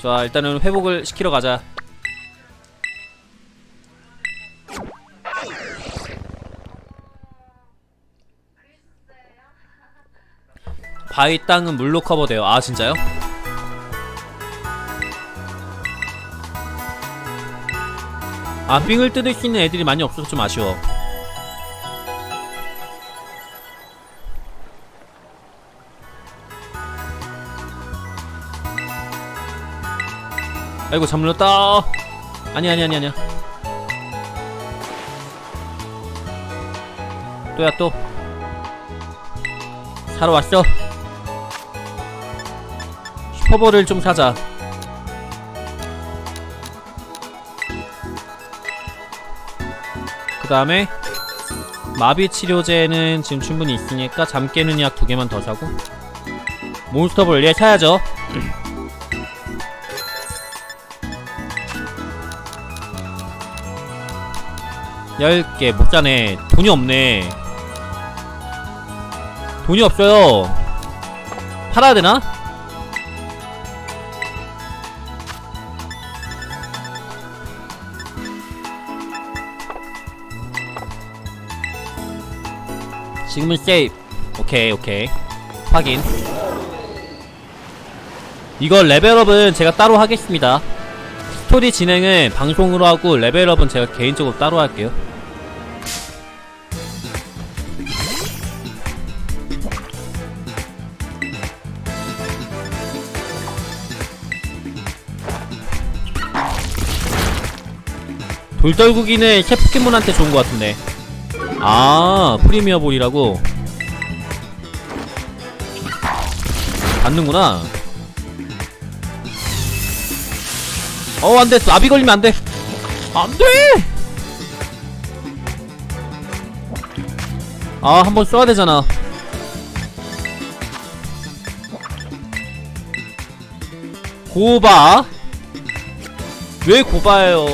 좋아 일단은 회복을 시키러 가자. 바위 땅은 물로 커버돼요. 아 진짜요? 아 삥을 뜯을 수 있는 애들이 많이 없어서 좀 아쉬워. 아이고 잠물렀다. 아니 아니 아니 아니야. 또야 또. 사러 왔어? 슈퍼볼을 좀 사자 그 다음에 마비 치료제는 지금 충분히 있으니까 잠 깨는 약 두 개만 더 사고 몬스터볼 얘 사야죠. 10개 못 사네 돈이 없네. 돈이 없어요. 팔아야 되나? 지금은 세이브. 오케이 오케이. 확인. 이거 레벨업은 제가 따로 하겠습니다. 스토리 진행은 방송으로 하고 레벨업은 제가 개인적으로 따로 할게요. 돌떨구기는 셰프킨분한테 좋은 것 같은데 아 프리미어 볼이라고? 받는구나. 어 안돼 나비 걸리면 안돼. 안돼! 아 한 번 써야 되잖아. 고바? 왜 고바예요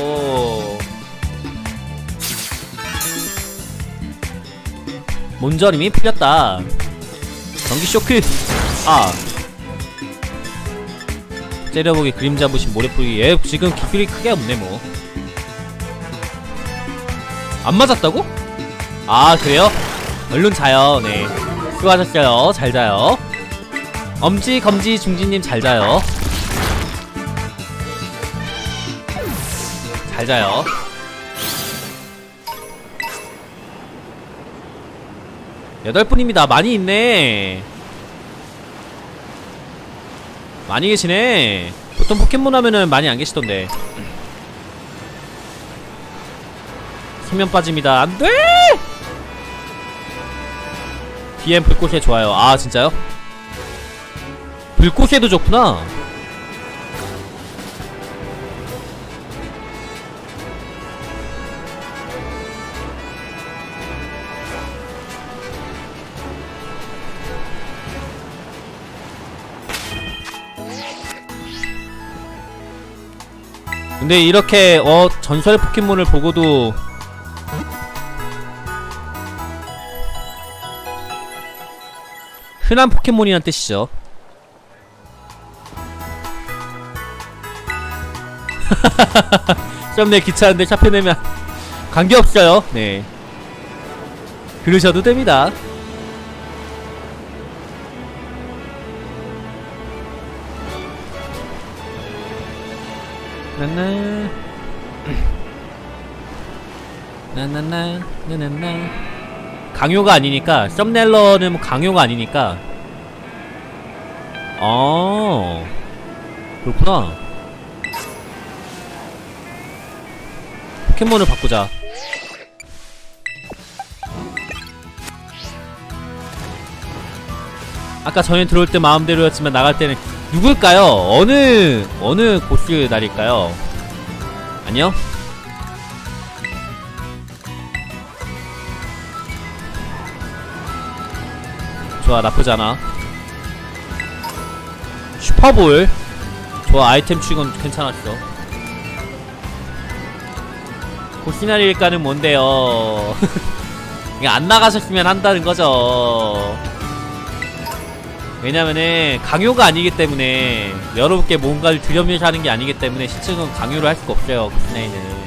몬저림이 풀렸다. 전기 쇼크 아. 째려보기 그림자 부신 모래 뿌리기 얘 지금 기술이 크게 없네 뭐. 안 맞았다고? 아 그래요? 얼른 자요. 네. 수고하셨어요. 잘 자요. 엄지 검지 중지님 잘 자요. 잘 자요 여덟 분입니다. 많이 있네. 많이 계시네. 보통 포켓몬 하면은 많이 안 계시던데. 수면 빠집니다. 안돼! DM 불꽃에 좋아요. 아 진짜요? 불꽃에도 좋구나 근데 이렇게 어 전설 포켓몬을 보고도 흔한 포켓몬이란 뜻이죠. 썸네 귀찮은데 샤펴내면 관계없어요. 네. 그러셔도 됩니다 나나 나나나 나나나 강요가 아니니까 썸넬러는 뭐 강요가 아니니까. 어. 그렇구나. 포켓몬을 바꾸자. 아까 전에 들어올 때 마음대로였지만 나갈 때는 누굴까요? 어느 어느 보스 날일까요? 아니요. 좋아 나쁘잖아. 슈퍼볼. 좋아 아이템 취건 괜찮았어. 보스날일까는 뭔데요? 이게 안 나가셨으면 한다는 거죠. 왜냐면은 강요가 아니기 때문에 여러분께 뭔가를 들여면서 하는 게 아니기 때문에 시청은 강요를 할 수가 없어요 그스나이는.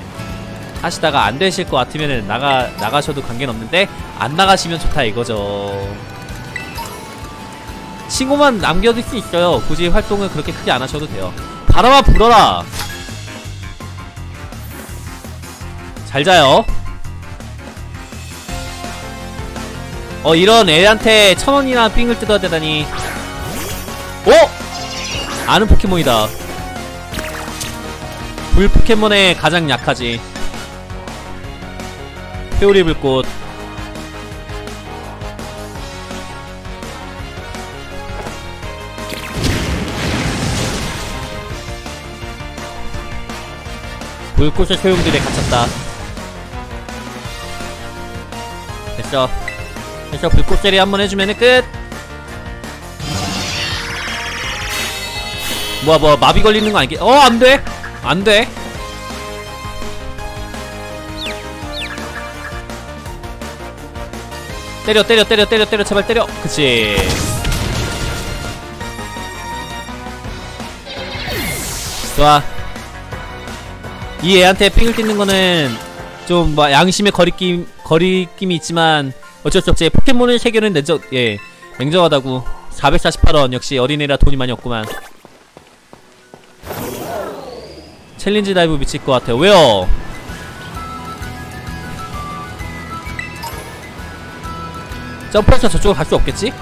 하시다가 안 되실 것 같으면은 나가 나가셔도 관계는 없는데 안 나가시면 좋다 이거죠. 신고만 남겨둘 수 있어요. 굳이 활동을 그렇게 크게 안 하셔도 돼요. 바람아 불어라. 잘 자요 어 이런 애한테 천원이나 삥을 뜯어야 되다니. 오! 아는 포켓몬이다. 불 포켓몬에 가장 약하지. 회오리 불꽃 불꽃의 소용들에 갇혔다. 됐어 그래서 불꽃제리 한번 해주면은 끝! 뭐야 뭐야 마비 걸리는 거 아니겠? 어 안돼! 안돼! 때려 때려 때려 때려 때려 제발 때려 그치 좋아 이 애한테 삥을 뜯는 거는 좀 뭐 양심의 거리낌 거리낌이 있지만 어쩔 수 없지 포켓몬을 세계는 냉정 예 냉정하다고 448원 역시 어린애라 돈이 많이 없구만 챌린지 다이브 미칠 것 같아요 왜요? 점프해서 저쪽으로 갈 수 없겠지?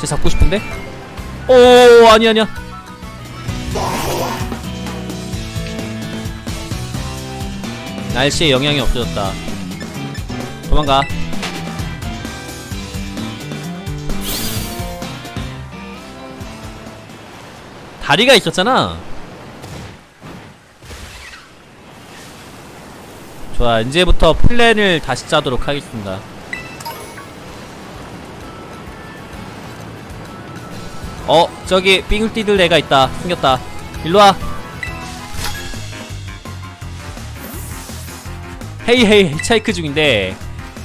쟤 잡고 싶은데? 오 아니 아니야 날씨에 영향이 없어졌다 도망가. 다리가 있었잖아. 좋아 이제부터 플랜을 다시 짜도록 하겠습니다. 어 저기 삥을 띠들 애가 있다. 생겼다. 일로와. 헤이 헤이 히차이크 중인데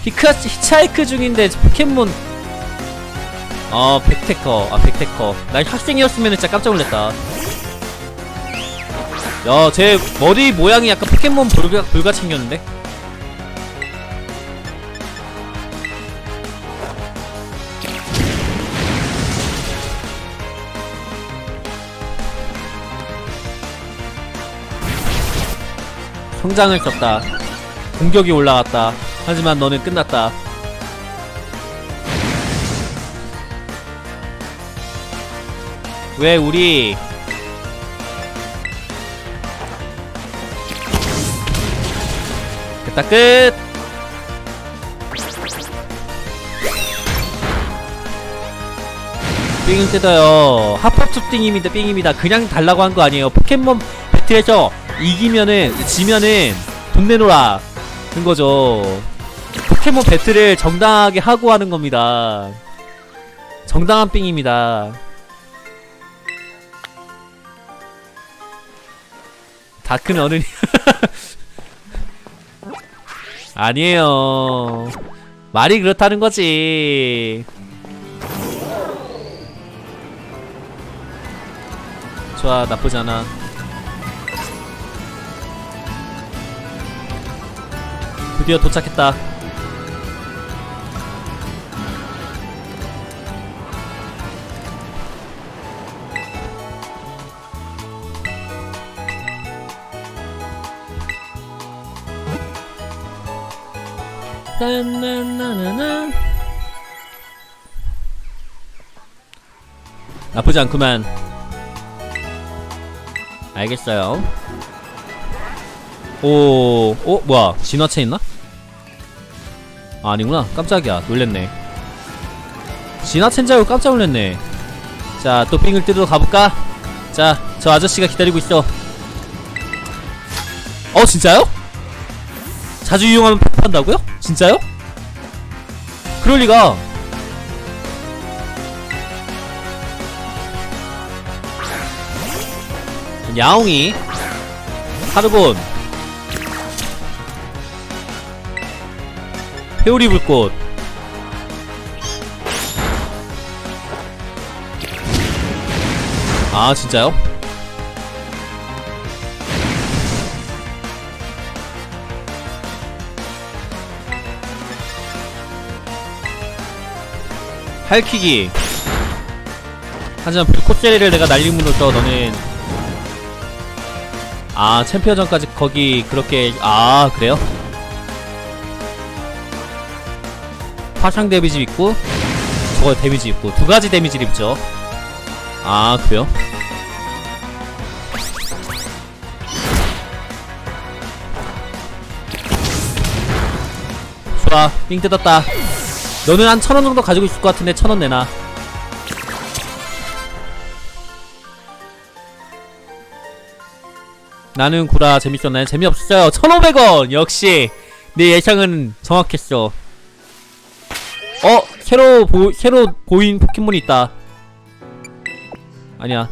히카 히차이크 중인데 포켓몬. 어 백테커. 아 백테커. 나 학생이었으면 진짜 깜짝 놀랐다. 야 제 머리 모양이 약간 포켓몬 불가, 불가 챙겼는데? 성장을 썼다. 공격이 올라갔다 하지만 너는 끝났다. 왜 우리? 됐다 끝! 삥을 뜯어요. 합법숲 띵입니다 삥입니다. 그냥 달라고 한 거 아니에요. 포켓몬 배틀에서 이기면은 지면은 돈 내놓으라 는 거죠 포켓몬 배틀을 정당하게 하고 하는 겁니다. 정당한 삥입니다. 다 큰 어른이 아니에요. 말이 그렇다는 거지. 좋아 나쁘지 않아. 드디어 도착했다 나나나나나 나쁘지 않구만 알겠어요 오, 어? 뭐야 진화체 있나? 아, 아니구나 깜짝이야 놀랬네 진화체인 줄 알고 깜짝 놀랐네 자, 또 빙을 뜯으러 가볼까? 자, 저 아저씨가 기다리고 있어. 어, 진짜요? 자주 이용하면 판다고요? 진짜요? 그럴리가. 야옹이. 카르본. 회오리 불꽃. 아 진짜요? 할퀴기 하지만 불꽃제리를 내가 날림으로써 너는 아 챔피언전까지 거기 그렇게 아 그래요? 화상 데미지 있고 저거 데미지 있고 두 가지 데미지를 입죠 아 그래요? 좋아 삥 뜯었다 너는 한 천 원 정도 가지고 있을 것 같은데 천 원 내놔. 나는 구라 재밌었나요? 재미없어요. 1500원! 역시! 내 예상은 정확했어. 어? 새로 보, 새로 보인 포켓몬이 있다. 아니야.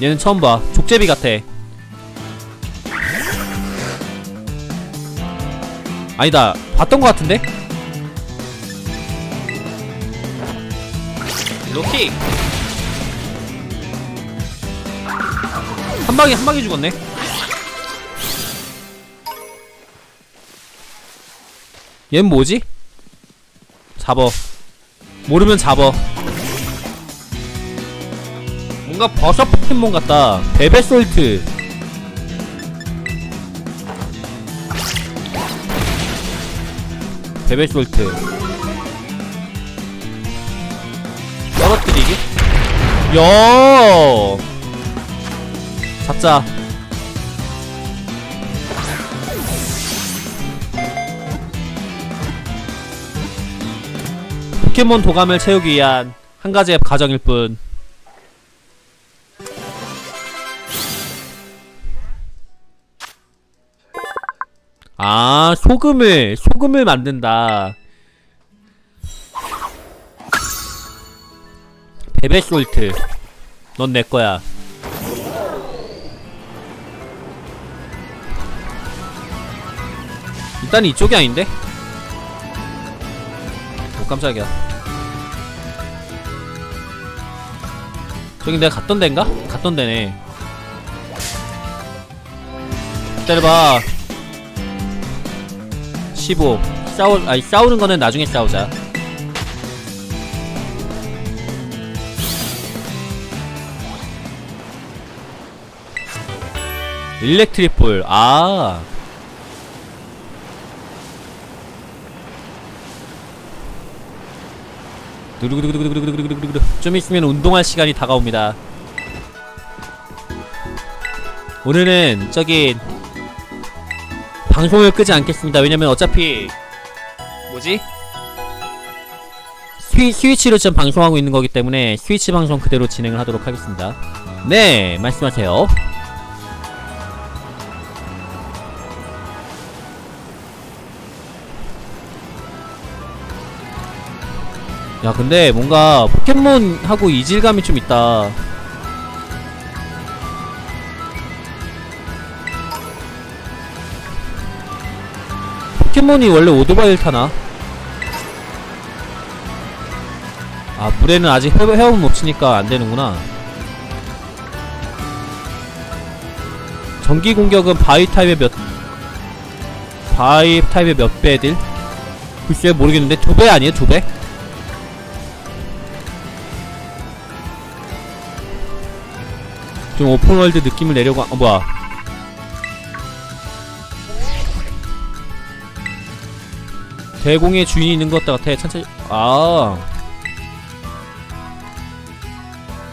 얘는 처음 봐. 족제비 같아 아니다 봤던 것 같은데? 로키! 한 방에 한 방에 죽었네. 얜 뭐지? 잡어. 모르면 잡어. 뭔가 버섯 포켓몬 같다. 베베솔트 베베솔트 떨어뜨리기? 야 잡자 포켓몬 도감을 채우기 위한 한 가지의 과정일 뿐. 아, 소금을, 소금을 만든다. 베베솔트. 넌 내 거야. 일단 이쪽이 아닌데? 오 깜짝이야 저기 내가 갔던 데인가? 갔던 데네 기다려봐 15 싸우 아니 싸우는 거는 나중에 싸우자. 일렉트리폴 아. 두루두루두루두루두루두루두루 좀 있으면 운동할 시간이 다가옵니다 오늘은 저기 방송을 끄지 않겠습니다. 왜냐면 어차피 뭐지? 스위, 스위치로 지금 방송하고 있는 거기 때문에 스위치 방송 그대로 진행을 하도록 하겠습니다. 네 말씀하세요. 야 근데 뭔가 포켓몬하고 이질감이 좀 있다 포켓몬이 원래 오토바이를 타나? 아 물에는 아직 헤, 헤엄을 못 치니까 안되는구나 전기 공격은 바위 타입의 몇 바위 타입의 몇 배들? 글쎄 모르겠는데 두 배 아니에요 두 배? 좀 open world 느낌을 내려고 하, 어 뭐야 대공의 주인이 있는 것 같아. 천천히. 아.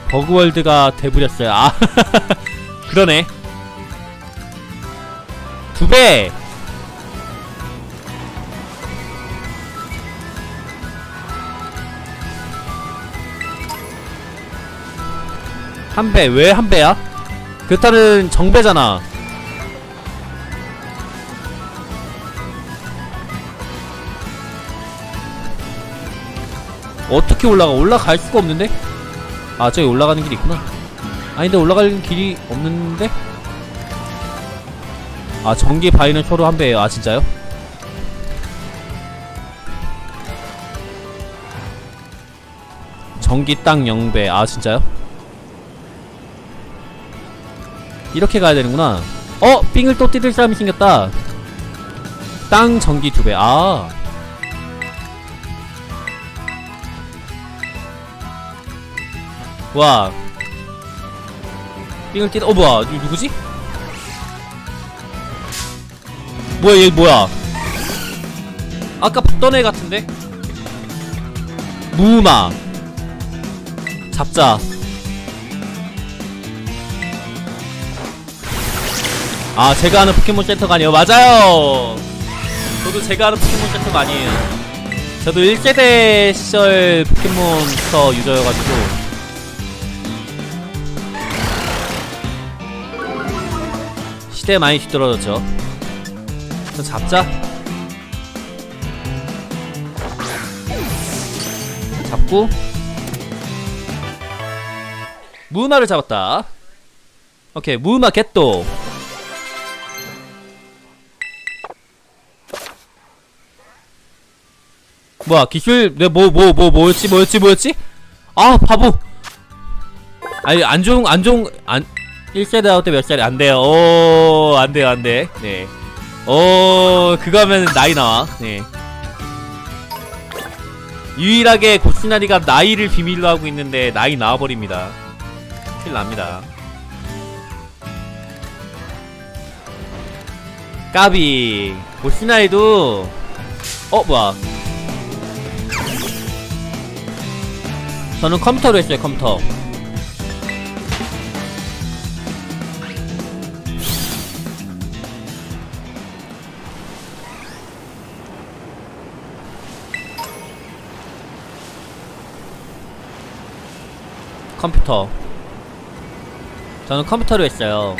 버그월드가 돼버렸어요. 아. 그러네. 두배. 한 배 왜 한 배야? 그렇다는 정배잖아. 어떻게 올라가? 올라갈 수가 없는데? 아, 저기 올라가는 길이 있구나. 아닌데 올라가는 길이 없는데? 아, 전기 바위는 서로 한 배예요. 아, 진짜요? 전기 땅 0배. 아, 진짜요? 이렇게 가야 되는구나. 어! 삥을 또 뜯을 사람이 생겼다. 땅 전기 2배. 아. 와. 삥을 뜯어. 어, 뭐야. 이 누구지? 뭐야, 얘 뭐야. 아까 봤던 애 같은데? 무마. 잡자. 아 제가 아는 포켓몬 센터가 아니에요 맞아요 저도 제가 아는 포켓몬 센터가 아니에요 저도 1세대 시절 포켓몬스터 유저여가지고 시대에 많이 뒤떨어졌죠. 저 잡자. 잡고. 무마를 잡았다. 오케이 무마 겟도. 뭐야 기술? 내 뭐 뭐 뭐 뭐였지? 뭐였지? 뭐였지? 아 바보. 아니 안종 안종 안 1세대 나올 때몇 살이? 안 돼요. 오 안 돼요 안 돼. 네 오 그거 하면 나이 나와. 네. 유일하게 고스나리가 나이를 비밀로 하고 있는데 나이 나와버립니다. 큰일 납니다. 까비. 고스나리도 어 뭐야? 저는 컴퓨터로 했어요 컴퓨터 컴퓨터 저는 컴퓨터로 했어요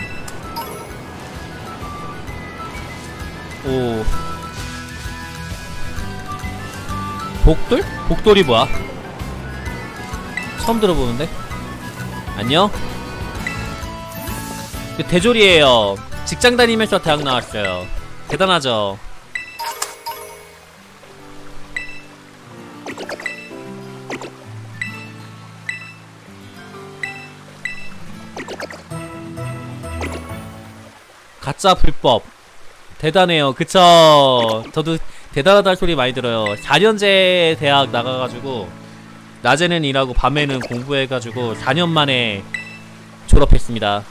오 복돌? 복돌이 뭐야? 처음 들어보는데? 안녕? 그 대졸이에요 직장 다니면서 대학 나왔어요 대단하죠 가짜 불법. 대단해요. 그쵸? 저도 대단하다는 소리 많이 들어요. 4년제 대학 나가가지고 낮에는 일하고 밤에는 공부해가지고 4년 만에 졸업했습니다.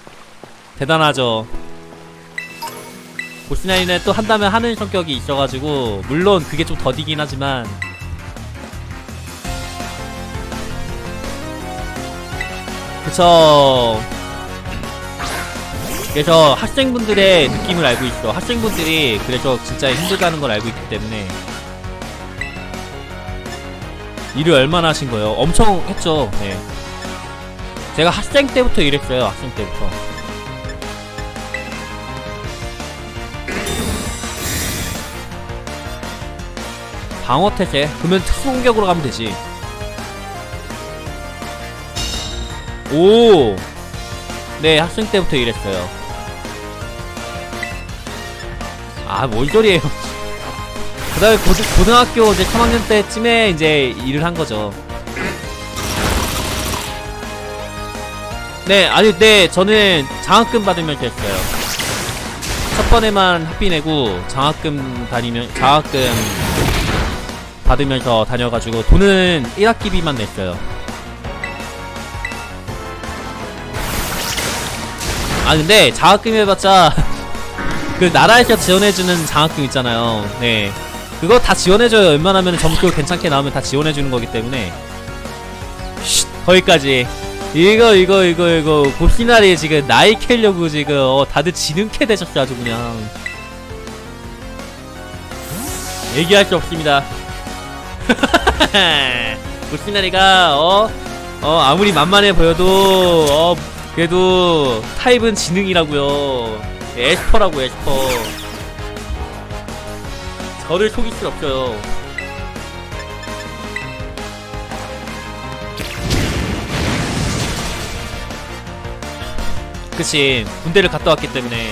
대단하죠? 보스나이는 또 한다면 하는 성격이 있어가지고 물론 그게 좀 더디긴 하지만 그쵸 그래서 학생분들의 느낌을 알고 있어 학생분들이 그래서 진짜 힘들다는 걸 알고 있기 때문에 일을 얼마나 하신 거예요? 엄청 했죠 네. 제가 학생 때부터 일했어요 학생 때부터 방어 태세? 그러면 특수공격으로 가면 되지 오! 네 학생 때부터 일했어요 아 뭔 소리에요. 그 다음에 고등, 고등 학교 이제 3학년 때쯤에 이제 일을 한 거죠. 네 아니 네 저는 장학금 받으면서 했어요. 첫 번에만 학비 내고 장학금 다니면 장학금 받으면서 다녀가지고 돈은 1학기비만 냈어요. 아 근데 장학금 해봤자 그 나라에서 지원해주는 장학금 있잖아요. 네. 그거 다 지원해줘요. 웬만하면 점수 괜찮게 나오면 다 지원해주는 거기 때문에. 쉿 거기까지. 이거 이거 이거 이거. 곱시나리 지금 나이 캐려고 지금 어 다들 지능캐 되셨어 아주 그냥. 얘기할 수 없습니다. 곱시나리가 어? 어 아무리 만만해 보여도 어 그래도 타입은 지능이라고요 에스퍼라고 에스퍼 저를 속일 수 없어요 그치 군대를 갔다 왔기 때문에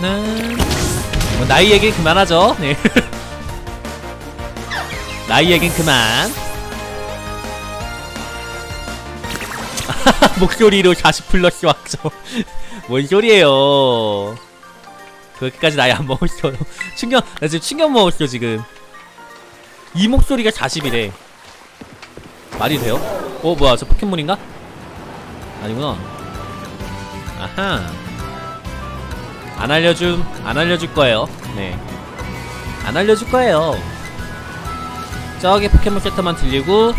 네. 뭐 나이 얘기 그만하죠. 네. 나이 얘긴 그만. 목소리로 40 플러스 왔죠. 뭔 소리예요. 그렇게까지 나이 안 먹었어요. 충격, 나 지금 충격 먹었어, 지금. 이 목소리가 40이래. 말이 돼요? 어, 뭐야, 저 포켓몬인가? 아니구나. 아하. 안 알려줌, 안 알려줄 거예요. 네. 안 알려줄 거예요. 저기 포켓몬 세터만 들리고,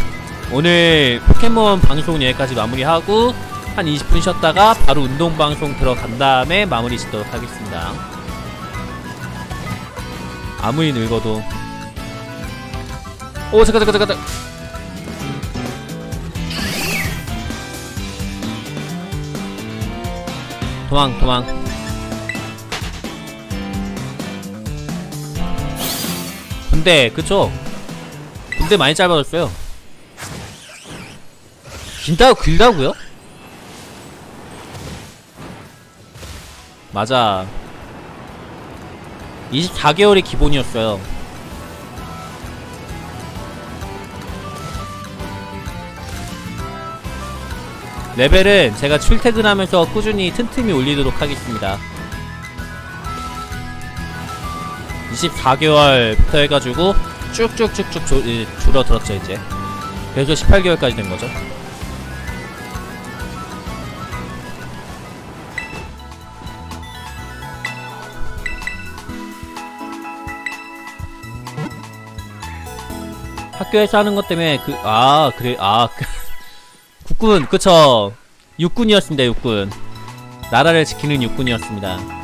오늘 포켓몬 방송 여기까지 마무리하고, 한 20분 쉬었다가 바로 운동방송 들어간 다음에 마무리 짓도록 하겠습니다. 아무리 늙어도. 오, 잠깐, 잠깐, 잠깐. 도망, 도망. 군대 그쵸? 군대 많이 짧아졌어요. 긴다고 길다고요? 맞아. 24개월이 기본이었어요. 레벨은 제가 출퇴근하면서 꾸준히 틈틈이 올리도록 하겠습니다 24개월부터 해가지고 쭉쭉쭉쭉 조, 이, 줄어들었죠 이제. 그래서 18개월까지 된 거죠. 학교에서 하는 것 때문에 그 아 그래 아 그, 국군 그쵸. 육군이었습니다 육군. 나라를 지키는 육군이었습니다